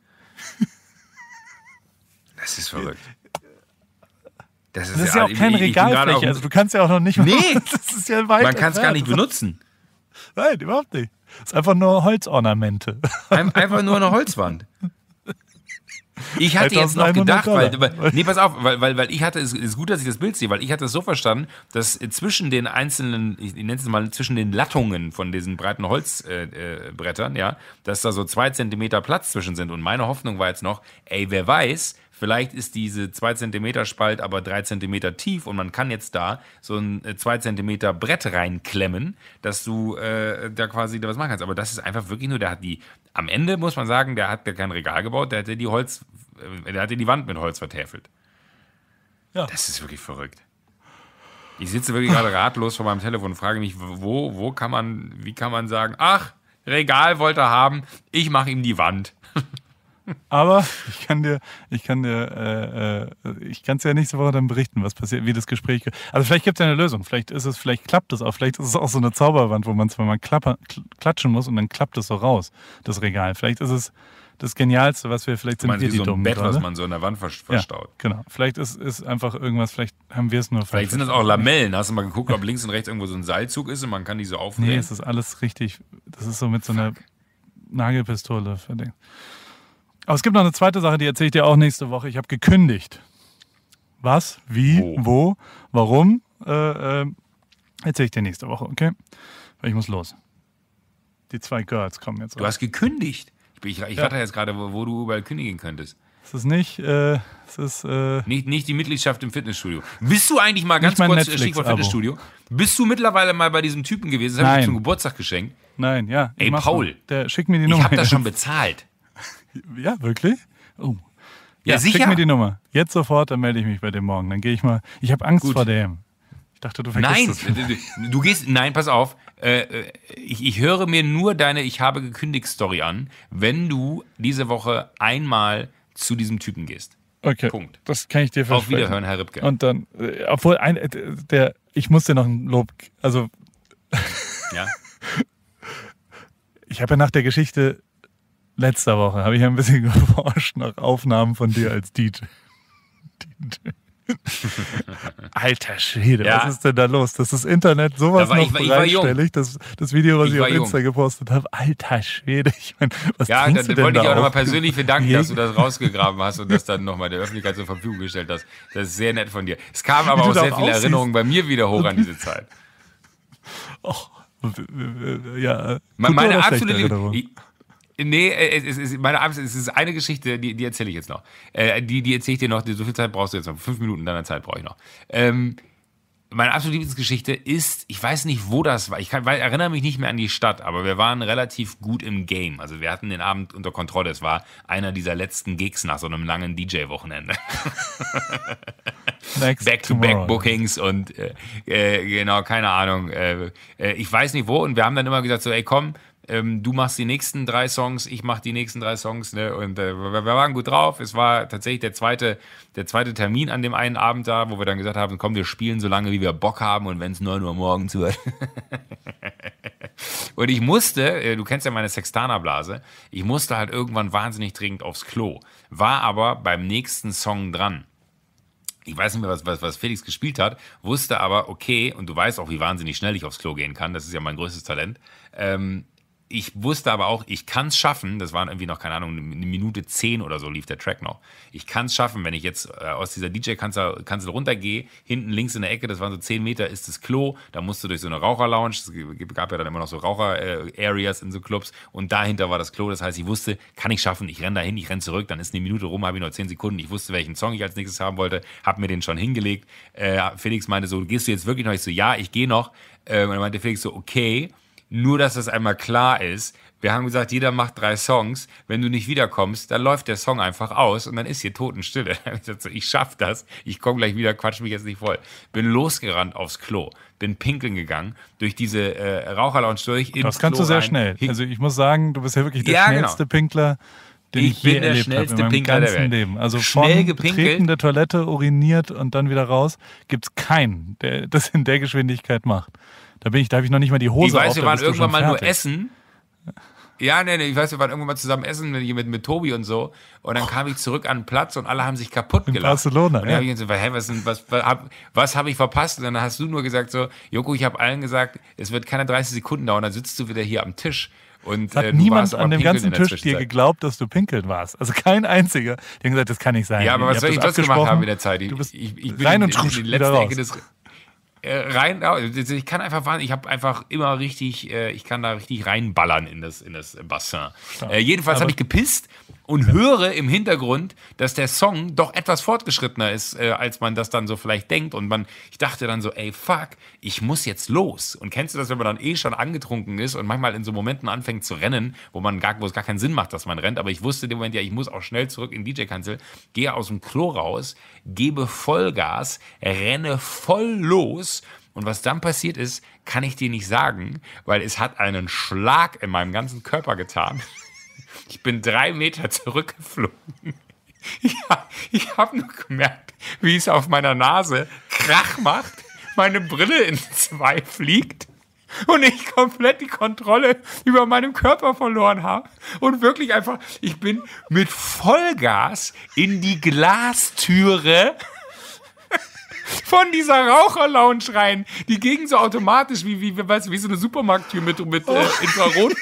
S2: Das ist verrückt.
S1: Das ist ja auch keine
S2: ich- ich bin gerade
S1: Regalfläche. Also du kannst ja auch noch nicht.
S2: Nee. <laughs>
S1: Das ist ja weit
S2: man kann es gar nicht benutzen.
S1: Nein, überhaupt nicht. Das ist einfach nur Holzornamente.
S2: Ein- Einfach nur eine Holzwand. <laughs> Ich hatte jetzt noch
S1: 1100
S2: gedacht, weil, weil, nee, pass auf, weil, weil, weil ich hatte, es ist gut, dass ich das Bild sehe, weil ich hatte es so verstanden, dass zwischen den einzelnen, ich nenne es mal, zwischen den Lattungen von diesen breiten Holzbrettern, äh, Brettern, ja, dass da so zwei Zentimeter Platz zwischen sind. Und meine Hoffnung war jetzt noch, ey, wer weiß, vielleicht ist diese zwei Zentimeter Spalt aber drei Zentimeter tief und man kann jetzt da so ein äh, zwei Zentimeter Brett reinklemmen, dass du äh, da quasi da was machen kannst. Aber das ist einfach wirklich nur, der hat die, am Ende muss man sagen, der hat ja kein Regal gebaut, der hat ja die Holz, äh, der hat ja die Wand mit Holz vertäfelt.
S1: Ja.
S2: Das ist wirklich verrückt. Ich sitze wirklich gerade <laughs> ratlos vor meinem Telefon und frage mich, wo, wo kann man, wie kann man sagen, ach, Regal wollte er haben, ich mache ihm die Wand. <laughs>
S1: Aber ich kann dir, ich kann dir, äh, äh, ich kann es ja nächste Woche dann berichten, was passiert, wie das Gespräch. ge- Also vielleicht gibt es ja eine Lösung. Vielleicht ist es, vielleicht klappt es auch. Vielleicht ist es auch so eine Zauberwand, wo man zweimal klapper, kl- klatschen muss und dann klappt es so raus, das Regal. Vielleicht ist es das Genialste, was wir, vielleicht sind wir
S2: wie
S1: die
S2: so ein
S1: Dummen
S2: Bett,
S1: gerade.
S2: was man so in der Wand vers-
S1: ja,
S2: verstaut.
S1: genau. Vielleicht ist, ist einfach irgendwas, vielleicht haben wir es nur
S2: Vielleicht sind das auch Lamellen. Hast du mal geguckt, ob links und rechts irgendwo so ein Seilzug ist und man kann die so
S1: Nee,
S2: aufnehmen?
S1: es ist alles richtig. Das ist so mit so einer Nagelpistole. verdammt. Aber es gibt noch eine zweite Sache, die erzähle ich dir auch nächste Woche. Ich habe gekündigt. Was? Wie?
S2: Wo?
S1: Wo? Warum? Äh, äh, erzähle ich dir nächste Woche, okay? Weil ich muss los. Die zwei Girls kommen jetzt.
S2: du hast gekündigt. Ich, ich, ich
S1: Ja.
S2: warte jetzt gerade, wo, wo du überall kündigen könntest.
S1: Es ist nicht, äh, es ist, äh,
S2: Nicht, nicht die Mitgliedschaft im Fitnessstudio. Bist du eigentlich mal ganz kurz,
S1: Netflix-Abo.
S2: Stichwort Fitnessstudio, bist du mittlerweile mal bei diesem Typen gewesen? Das habe ich zum Geburtstag geschenkt.
S1: nein, ja. ich
S2: Ey, Paul.
S1: Der schickt mir die
S2: Ich
S1: Nummer.
S2: habe das schon <laughs> bezahlt.
S1: Ja, wirklich? Oh.
S2: Ja,
S1: Schick
S2: sicher.
S1: mir die Nummer. Jetzt sofort, dann melde ich mich bei dem morgen. Dann gehe ich mal. Ich habe Angst
S2: Gut.
S1: vor dem. Ich dachte, du vergisst
S2: Nein, du, du gehst, nein, pass auf. Äh, äh, ich, ich höre mir nur deine Ich habe gekündigt Story an, wenn du diese Woche einmal zu diesem Typen gehst.
S1: Okay.
S2: Punkt.
S1: Das kann ich dir
S2: Auf
S1: versprechen.
S2: Wiederhören, Herr Ripke.
S1: Und dann, äh, obwohl ein, äh, der, ich muss dir noch ein Lob, also
S2: ja. <laughs>
S1: ich habe ja nach der Geschichte letzter Woche, habe ich ja ein bisschen <laughs> geforscht nach Aufnahmen von dir als DJ. <laughs> Alter Schwede,
S2: Ja.
S1: was ist denn da los? Das ist Internet sowas
S2: Da war-
S1: noch
S2: ich war- ich jung.
S1: bereitstellig. Das, das Video, was
S2: Ich
S1: ich, auf
S2: jung.
S1: Insta gepostet habe. Alter Schwede, ich meine, was
S2: Ja, dann
S1: denn
S2: wollte ich
S1: da
S2: auch nochmal persönlich bedanken, dass du das <laughs> rausgegraben hast und das dann nochmal der Öffentlichkeit zur Verfügung gestellt hast. Das ist sehr nett von dir. Es kamen aber auch
S1: da
S2: sehr viele
S1: aussiehst.
S2: Erinnerungen bei mir wieder hoch an diese Zeit.
S1: Ja,
S2: Me-
S1: gute
S2: Meine absolute.
S1: Erinnerung?
S2: Nee, äh, es ist, meine Abs- es ist eine Geschichte, die, die erzähle ich jetzt noch. Äh, die, die erzähle ich dir noch, die- so viel Zeit brauchst du jetzt noch. Fünf Minuten deiner Zeit brauche ich noch. Ähm, meine absolute Lieblingsgeschichte ist, ich weiß nicht, wo das war. Ich kann, weil, erinnere mich nicht mehr an die Stadt, aber wir waren relativ gut im Game. Also wir hatten den Abend unter Kontrolle. Es war einer dieser letzten Gigs nach so einem langen DJ-Wochenende. Back-to-Back-Bookings und äh, äh, genau, keine Ahnung. Äh, äh, ich weiß nicht wo. Und wir haben dann immer gesagt, so, ey komm, ähm, du machst die nächsten drei Songs, ich mach die nächsten drei Songs, ne? Und äh, wir, waren gut drauf. Es war tatsächlich der zweite, der zweite Termin an dem einen Abend da, wo wir dann gesagt haben, komm, wir spielen so lange, wie wir Bock haben und wenn es 9 Uhr morgens wird. <laughs> und ich musste, äh, du kennst ja meine Sextanerblase, ich musste halt irgendwann wahnsinnig dringend aufs Klo. War aber beim nächsten Song dran ich weiß nicht mehr, was, was, was Felix gespielt hat, wusste aber, okay, und du weißt auch, wie wahnsinnig schnell ich aufs Klo gehen kann, das ist ja mein größtes Talent. Ähm, ich wusste aber auch, ich kann es schaffen, das waren irgendwie noch, keine Ahnung, eine Minute zehn oder so lief der Track noch. Ich kann es schaffen, wenn ich jetzt äh, aus dieser DJ-Kanzel runtergehe, hinten links in der Ecke, das waren so zehn Meter, ist das Klo, da musst du durch so eine Raucherlounge, es gab ja dann immer noch so Raucher-Areas in so Clubs und dahinter war das Klo, das heißt, ich wusste, kann ich schaffen, ich renne dahin, ich renne zurück, dann ist eine Minute rum, habe ich noch zehn Sekunden, ich wusste, welchen Song ich als nächstes haben wollte, habe mir den schon hingelegt. Äh, Felix meinte so, gehst du jetzt wirklich noch? Ich so, ja, ich gehe noch. Äh, und dann meinte Felix so, okay, nur, dass das einmal klar ist. Wir haben gesagt, jeder macht drei Songs. Wenn du nicht wiederkommst, dann läuft der Song einfach aus und dann ist hier Totenstille. <laughs> ich schaff das. Ich komme gleich wieder, quatsch mich jetzt nicht voll. Bin losgerannt aufs Klo, bin pinkeln gegangen, durch diese äh, Raucherlounge durch.
S1: Das kannst Klo du sehr rein. schnell. Also ich muss sagen, du bist ja wirklich der ja, genau. schnellste genau. Pinkler den ich, ich bin der schnellste Pinkler der Welt. Leben. Also Schnell von gepinkelt. Betreten der Toilette, uriniert und dann wieder raus, gibt es keinen, der <laughs> das in der Geschwindigkeit macht. Da bin ich, da habe ich noch nicht mal die Hose
S2: Ich weiß, auf, wir waren irgendwann mal nur essen. Ja, nee, nee, ich weiß, wir waren irgendwann mal zusammen essen mit, mit Tobi und so. Und dann kam ich zurück an den Platz und alle haben sich kaputt
S1: in
S2: gelacht.
S1: Barcelona,
S2: und dann ja. habe ich gesagt, hä, was, was, was, hab, was habe ich verpasst? Und dann hast du nur gesagt so, Joko, ich habe allen gesagt, es wird keine 30 Sekunden dauern, dann sitzt du wieder hier am Tisch. Und,
S1: hat äh, niemand an dem ganzen Tisch dir geglaubt, dass du pinkeln warst. Also kein einziger. Die haben gesagt, das kann nicht sein.
S2: Ja, aber was soll ich das gemacht haben in der Zeit? Ich,
S1: du bist ich, ich bin rein und in, in die letzte Ecke des
S2: rein, ich kann einfach, ich habe einfach immer richtig, äh, ich kann da richtig reinballern in das, in das Bassin. Äh, jedenfalls habe ich gepisst und höre im Hintergrund, dass der Song doch etwas fortgeschrittener ist, äh, als man das dann so vielleicht denkt. Und man, ich dachte dann so, ey, fuck, ich muss jetzt los. Und kennst du das, wenn man dann eh schon angetrunken ist und manchmal in so Momenten anfängt zu rennen, wo man gar, wo es gar keinen Sinn macht, dass man rennt. Aber ich wusste in dem Moment, ja, ich muss auch schnell zurück in DJ-Kanzel, gehe aus dem Klo raus, gebe Vollgas, renne voll los. Und was dann passiert ist, kann ich dir nicht sagen, weil es hat einen Schlag in meinem ganzen Körper getan. Ich bin drei Meter zurückgeflogen. <laughs> Ja, ich habe nur gemerkt, wie es auf meiner Nase Krach macht, meine Brille in zwei fliegt und ich komplett die Kontrolle über meinen Körper verloren habe und wirklich einfach, ich bin mit Vollgas in die Glastüre von dieser Raucherlounge rein. Die ging so automatisch, wie, wie, weißt du, wie so eine Supermarkttür mit, mit äh, Infrarot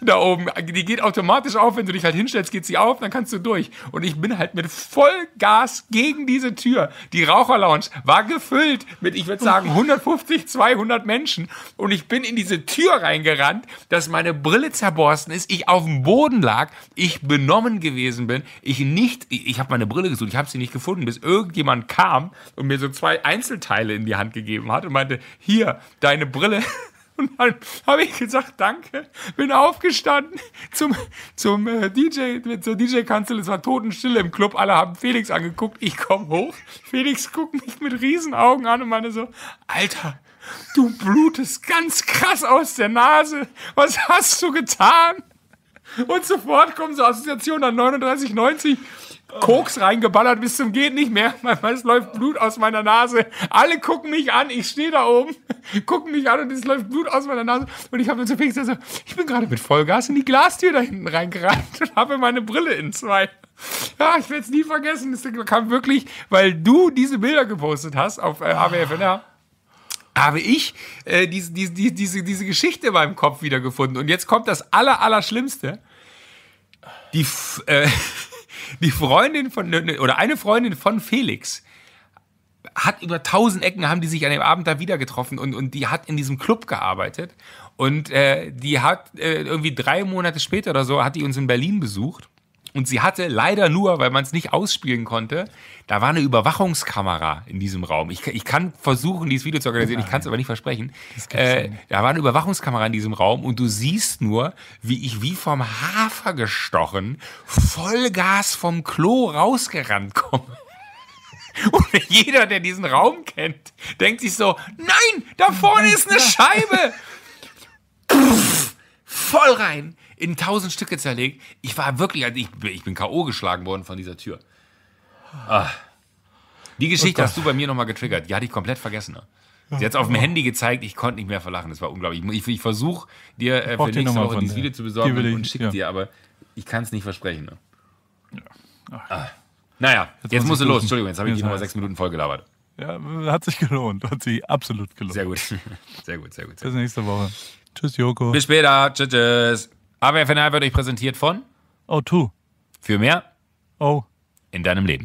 S2: da oben. Die geht automatisch auf, wenn du dich halt hinstellst, geht sie auf, dann kannst du durch. Und ich bin halt mit Vollgas gegen diese Tür. Die Raucherlounge war gefüllt mit, ich würde sagen, 150, 200 Menschen. Und ich bin in diese Tür reingerannt, dass meine Brille zerborsten ist, ich auf dem Boden lag, ich benommen gewesen bin, ich nicht, ich, ich habe meine Brille gesucht, ich habe sie nicht gefunden, bis irgendjemand kam und mir so zwei Einzelteile in die Hand gegeben hat und meinte, hier, deine Brille. <laughs> Und dann habe ich gesagt, danke, bin aufgestanden zum, zum äh, DJ, zur DJ-Kanzel, es war Totenstille im Club, alle haben Felix angeguckt, ich komme hoch, Felix guckt mich mit Riesenaugen an und meinte so, Alter, du blutest ganz krass aus der Nase, was hast du getan? Und sofort kommen so Assoziationen an 39,90 Koks reingeballert bis zum geht nicht mehr, <laughs> es läuft Blut aus meiner Nase. Alle gucken mich an, ich stehe da oben, <laughs> gucken mich an und es läuft Blut aus meiner Nase. Und ich habe mir zu Felix gesagt, ich bin gerade mit Vollgas in die Glastür da hinten reingerannt <laughs> und habe meine Brille in zwei. Ja, ich werde es nie vergessen. Das kam wirklich, weil du diese Bilder gepostet hast auf äh, habe ich äh, diese, diese, diese, diese Geschichte in meinem Kopf wiedergefunden. Und jetzt kommt das Aller, Allerschlimmste. Die, äh, die Freundin von, ne, ne, oder eine Freundin von Felix hat über tausend Ecken, haben die sich an dem Abend da wieder getroffen und, und die hat in diesem Club gearbeitet. Und äh, die hat äh, irgendwie drei Monate später oder so, hat die uns in Berlin besucht Und sie hatte leider nur, weil man es nicht ausspielen konnte, da war eine Überwachungskamera in diesem Raum. Ich, ich kann versuchen, dieses Video zu organisieren, ich kann es aber nicht versprechen. Äh, da war eine Überwachungskamera in diesem Raum und du siehst nur, wie ich wie vom Hafer gestochen, Vollgas vom Klo rausgerannt komme. <laughs> Und jeder, der diesen Raum kennt, denkt sich so, nein, da vorne ist eine Scheibe. Pff, <laughs> voll rein, in tausend Stücke zerlegt. Ich war wirklich, also ich, ich bin K.O. geschlagen worden von dieser Tür. Ah. Die Geschichte
S1: Oh
S2: hast du bei mir nochmal getriggert. Die hatte ich komplett vergessen. Ne? Sie hat es auf dem Handy gezeigt, ich konnte nicht mehr verlachen. Das war unglaublich. Ich, ich, versuche dir äh, für
S1: die
S2: nächste Woche dieses. Video zu
S1: Die
S2: besorgen
S1: will ich-
S2: und schick
S1: ja.
S2: dir, aber ich kann es nicht versprechen. Ne? Ah. Naja, jetzt,
S1: muss
S2: musst du
S1: ich
S2: los. Entschuldigung, jetzt habe ich
S1: Jetzt
S2: die
S1: heißt-
S2: sechs Minuten voll gelabert.
S1: Ja, hat sich gelohnt. Hat sich absolut gelohnt.
S2: Sehr gut. <laughs> Sehr gut, sehr gut. Sehr
S1: Bis nächste Woche. Tschüss, Joko.
S2: Bis später. Tschüss, tschüss. AWFNR wird euch präsentiert von
S1: Oh, tu.
S2: Für mehr
S1: Oh.
S2: in deinem Leben.